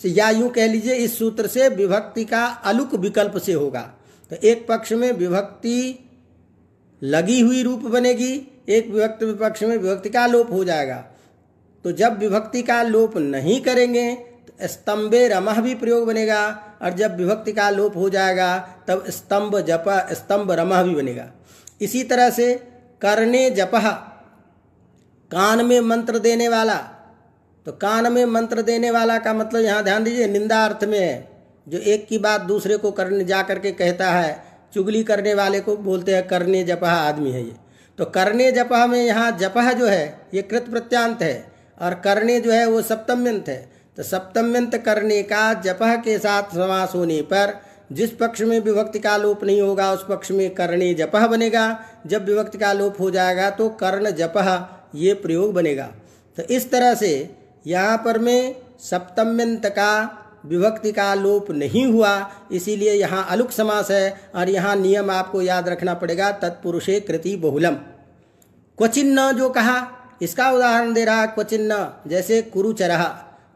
या यूँ कह लीजिए, इस सूत्र से विभक्ति का अलुक विकल्प से होगा। तो एक पक्ष में विभक्ति लगी हुई रूप बनेगी, एक विभक्त विपक्ष में विभक्ति का लोप हो जाएगा। तो जब विभक्ति का लोप नहीं करेंगे तो स्तंभे रमह भी प्रयोग बनेगा, और जब विभक्ति का लोप हो जाएगा, तब स्तंभ जप, स्तंभ रमह भी बनेगा। इसी तरह से करने जपह कान में मंत्र देने वाला तो कान में मंत्र देने वाला का मतलब यहाँ ध्यान दीजिए निंदा अर्थ में है। जो एक की बात दूसरे को करने, जा करके कहता है, चुगली करने वाले को बोलते हैं, करने जपह आदमी है ये। तो करने जपह में यहाँ जपह जो है, ये कृत प्रत्यांत है, और करने जो है वो सप्तम्यंत है। तो सप्तम्यंत करने का जपह के साथ समास होने पर जिस पक्ष में विभक्ति का लोप नहीं होगा, उस पक्ष में करणे जपह बनेगा। जब विभक्ति का लोप हो जाएगा तो कर्ण जपह ये प्रयोग बनेगा। तो इस तरह से यहाँ पर में सप्तम्यंत का विभक्ति का लोप नहीं हुआ, इसीलिए यहाँ अलुक समास है और यहाँ नियम आपको याद रखना पड़ेगा, तत्पुरुषे कृति बहुलम। क्वचिन्न जो कहा, इसका उदाहरण दे रहा, क्वचिन्न, जैसे कुरुचरह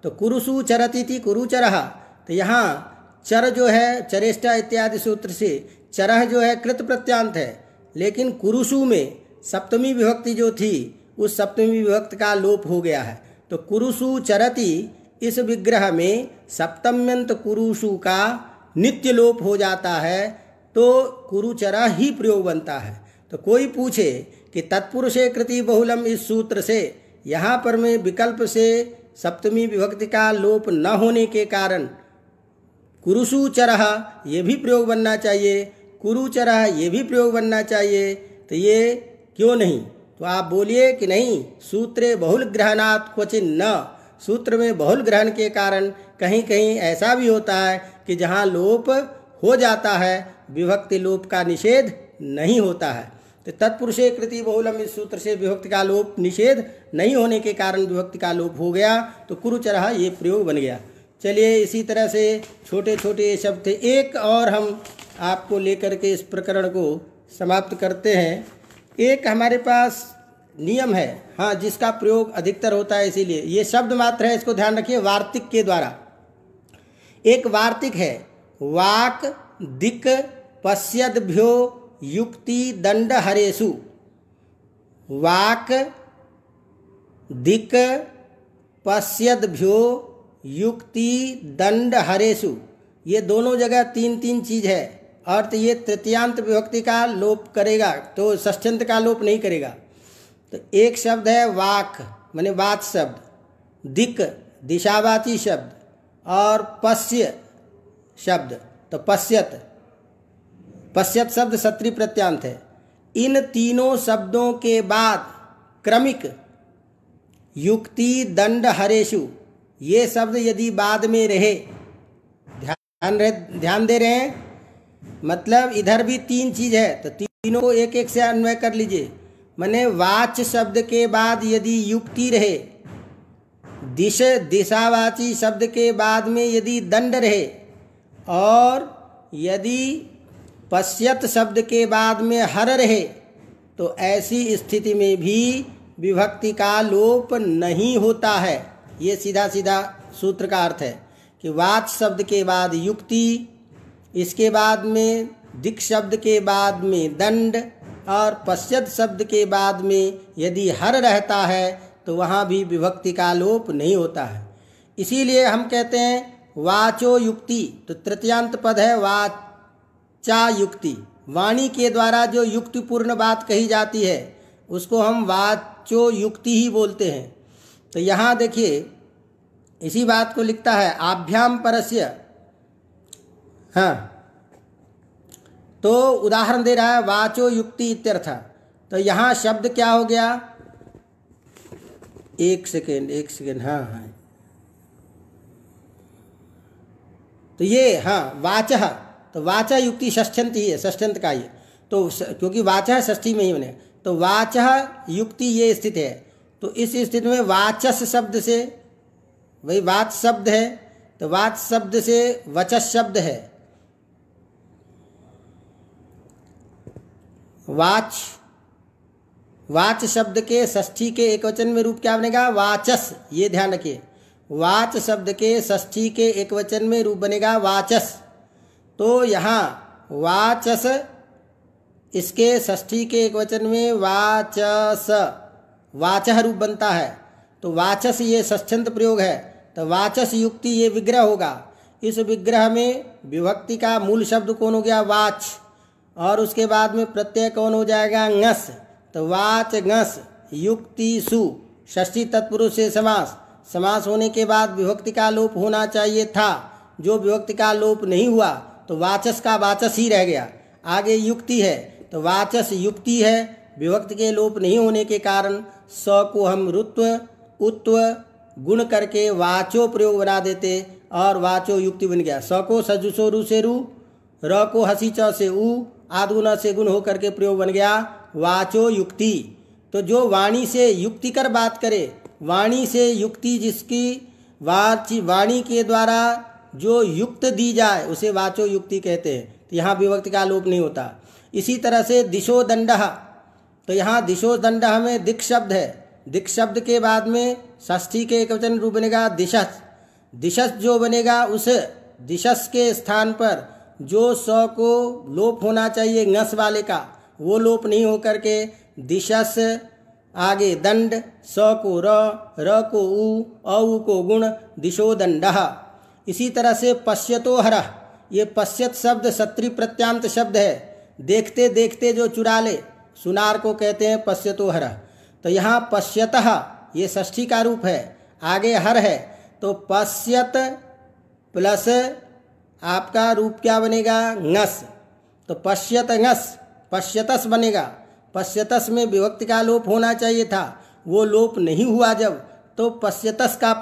तो कुरुसु चरती थी कुरुचरह तो यहाँ चर जो है, चरेष्टा इत्यादि सूत्र से चरह जो है, कृत प्रत्यांत है। लेकिन कुरुसु में सप्तमी विभक्ति जो थी, उस सप्तमी विभक्त का लोप हो गया है। तो कुरुसु चरती इस विग्रह में सप्तम्यंत कुरुषु का नित्य लोप हो जाता है तो कुरुचरा ही प्रयोग बनता है। तो कोई पूछे कि तत्पुरुषे कृति बहुलम इस सूत्र से, यहाँ पर में विकल्प से सप्तमी विभक्ति का लोप न होने के कारण चरह ये भी प्रयोग बनना चाहिए कुरुचरह ये भी प्रयोग बनना चाहिए तो ये क्यों नहीं? तो आप बोलिए कि नहीं, सूत्रे बहुल ग्रहणात् क्वचिन न। सूत्र में बहुल ग्रहण के कारण कहीं कहीं ऐसा भी होता है कि जहाँ लोप हो जाता है, विभक्ति लोप का निषेध नहीं होता है। तो तत्पुरुषे कृति बहुलम इस सूत्र से विभक्ति का लोप, निषेध नहीं होने के कारण विभक्ति का लोप हो गया तो कुरुचरह ये प्रयोग बन गया। चलिए इसी तरह से छोटे छोटे शब्द थे। एक और हम आपको लेकर के इस प्रकरण को समाप्त करते हैं। एक हमारे पास नियम है। हाँ जिसका प्रयोग अधिकतर होता है इसीलिए। ये शब्द मात्र है, इसको ध्यान रखिए वार्तिक के द्वारा। एक वार्तिक है। वाक, दिक पश्यद्भ्यो युक्ति, दंड हरेशु वाक, दिक पश्यद्भ्यो युक्ति, दंड हरेशु ये दोनों जगह तीन तीन चीज़ है। अर्थ, ये तृतीयांत विभक्ति का लोप करेगा तो षष्ठ्यंत का लोप नहीं करेगा। तो एक शब्द है वाक, माने वाच शब्द, दिक दिशावाची शब्द, और पश्य शब्द तो पश्यत। पश्यत शब्द सत्री प्रत्यांत है। इन तीनों शब्दों के बाद क्रमिक युक्ति दंड हरेशु, ये शब्द यदि बाद में रहे, ध्यान रहे, ध्यान दे रहे हैं मतलब इधर भी तीन चीज़ है तो तीनों को एक एक से अन्वय कर लीजिए। मैंने वाच शब्द के बाद यदि युक्ति रहे, दिश दिशावाची शब्द के बाद में यदि दंड रहे, और यदि पश्यत शब्द के बाद में हर रहे तो ऐसी स्थिति में भी विभक्ति का लोप नहीं होता है। ये सीधा सीधा सूत्र का अर्थ है कि वाच शब्द के बाद युक्ति, इसके बाद में दिक शब्द के बाद में दंड और पश्यत शब्द के बाद में यदि हर रहता है तो वहाँ भी विभक्ति का लोप नहीं होता है। इसीलिए हम कहते हैं, वाचो युक्ति। तो तृतीयांत पद है, वाचा युक्ति। वाणी के द्वारा जो युक्तिपूर्ण बात कही जाती है, उसको हम वाचो युक्ति ही बोलते हैं। तो यहाँ देखिए, इसी बात को लिखता है, आभ्याम परस्य। हाँ। तो उदाहरण दे रहा है वाचो युक्ति इत्यर्थ। तो यहाँ शब्द क्या हो गया? एक सेकेंड एक सेकेंड हाँ हाँ। तो ये हाँ वाच। तो वाचा युक्ति षष्ठ्यंत ही है, षष्ठ्यंत का ही तो क्योंकि वाच षष्ठी में ही बने। तो वाच युक्ति ये स्थित है। तो इस स्थिति में वाचस शब्द से, वही वाच शब्द है तो वाच शब्द से वचस शब्द है। वाच वाच शब्द के षष्ठी के एक वचन में रूप क्या बनेगा? वाचस, ये ध्यान रखिए। वाच शब्द के षष्ठी के एक वचन में रूप बनेगा वाचस। तो यहाँ वाचस, इसके षष्ठी के एक वचन में वाचस वाचह रूप बनता है। तो वाचस ये षष्ठंत प्रयोग है। तो वाचस युक्ति ये विग्रह होगा। इस विग्रह में विभक्ति का मूल शब्द कौन हो गया? वाच। और उसके बाद में प्रत्यय कौन हो जाएगा? ngस तो वाच ngस युक्ति सु। षष्ठी तत्पुरुष से समास। समास होने के बाद विभक्ति का लोप होना चाहिए था। जो विभक्ति का लोप नहीं हुआ तो वाचस का वाचस ही रह गया। आगे युक्ति है तो वाचस युक्ति है। विभक्ति के लोप नहीं होने के कारण स को हम रुत्व, उत्व, गुण करके वाचो प्रयोग बना देते और वाचो युक्ति बन गया। स को सजुसो रू से रू, र को हसी च से उ आदुना से गुण होकर के प्रयोग बन गया, वाचो युक्ति। तो जो वाणी से युक्ति कर बात करे, वाणी से युक्ति जिसकी वाची, वाणी के द्वारा जो युक्त दी जाए, उसे वाचो युक्ति कहते हैं। तो यहाँ विभक्ति का लोप नहीं होता। इसी तरह से दिशो दंड। तो यहाँ दिशो दंड में दिक शब्द है। दिक शब्द के बाद में षष्ठी के एक वचन रूप बनेगा दिशस। दिशस जो बनेगा उस दिशस के स्थान पर। जो स को लोप होना चाहिए ngस वाले का, वो लोप नहीं होकर के दिशस आगे दंड, स को र र को उ, औ को गुण, दिशो दंड। इसी तरह से पश्यतो हर। ये पश्यत शब्द सत्री प्रत्यांत शब्द है। देखते देखते जो चुरा ले, सुनार को कहते हैं पश्यतो हर। तो यहाँ पश्यत, ये षष्ठी का रूप है। आगे हर है। तो पश्यत प्लस आपका रूप क्या बनेगा? ngस तो पश्यत ngस पश्यतस बनेगा। पश्यतस में विभक्ति का लोप होना चाहिए था। वो लोप नहीं हुआ जब तो पश्यतस का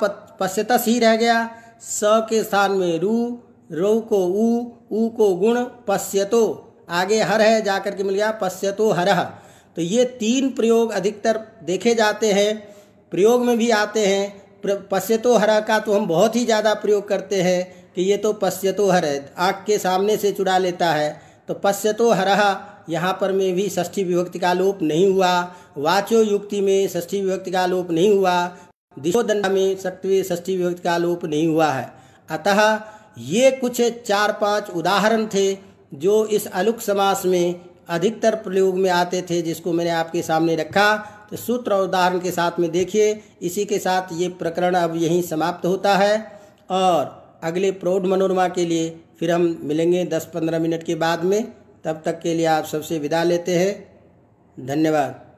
पश्यतस ही रह गया। स के स्थान में रू, रो को उ उ को गुण, पश्यतो। आगे हर है, जाकर के मिल गया, पश्यतो हरह तो ये तीन प्रयोग अधिकतर देखे जाते हैं, प्रयोग में भी आते हैं। पश्यतो हरा का तो हम बहुत ही ज़्यादा प्रयोग करते हैं। कि ये तो पश्यतो हर है आँख के सामने से चुरा लेता है। तो पश्यतो हरह यहाँ पर में भी षष्ठी विभक्ति का लोप नहीं हुआ। वाचो युक्ति में षष्ठी विभक्ति का लोप नहीं हुआ। दिशो दंडा में सत्वी षष्ठी विभक्ति का लोप नहीं हुआ है। अतः ये कुछ चार पाँच उदाहरण थे, जो इस अलुक समास में अधिकतर प्रयोग में आते थे, जिसको मैंने आपके सामने रखा। तो सूत्र और उदाहरण के साथ में देखिए। इसी के साथ ये प्रकरण अब यहीं समाप्त होता है। और अगले प्रौढ़ मनोरमा के लिए फिर हम मिलेंगे दस पंद्रह मिनट के बाद में। तब तक के लिए आप सबसे विदा लेते हैं। धन्यवाद।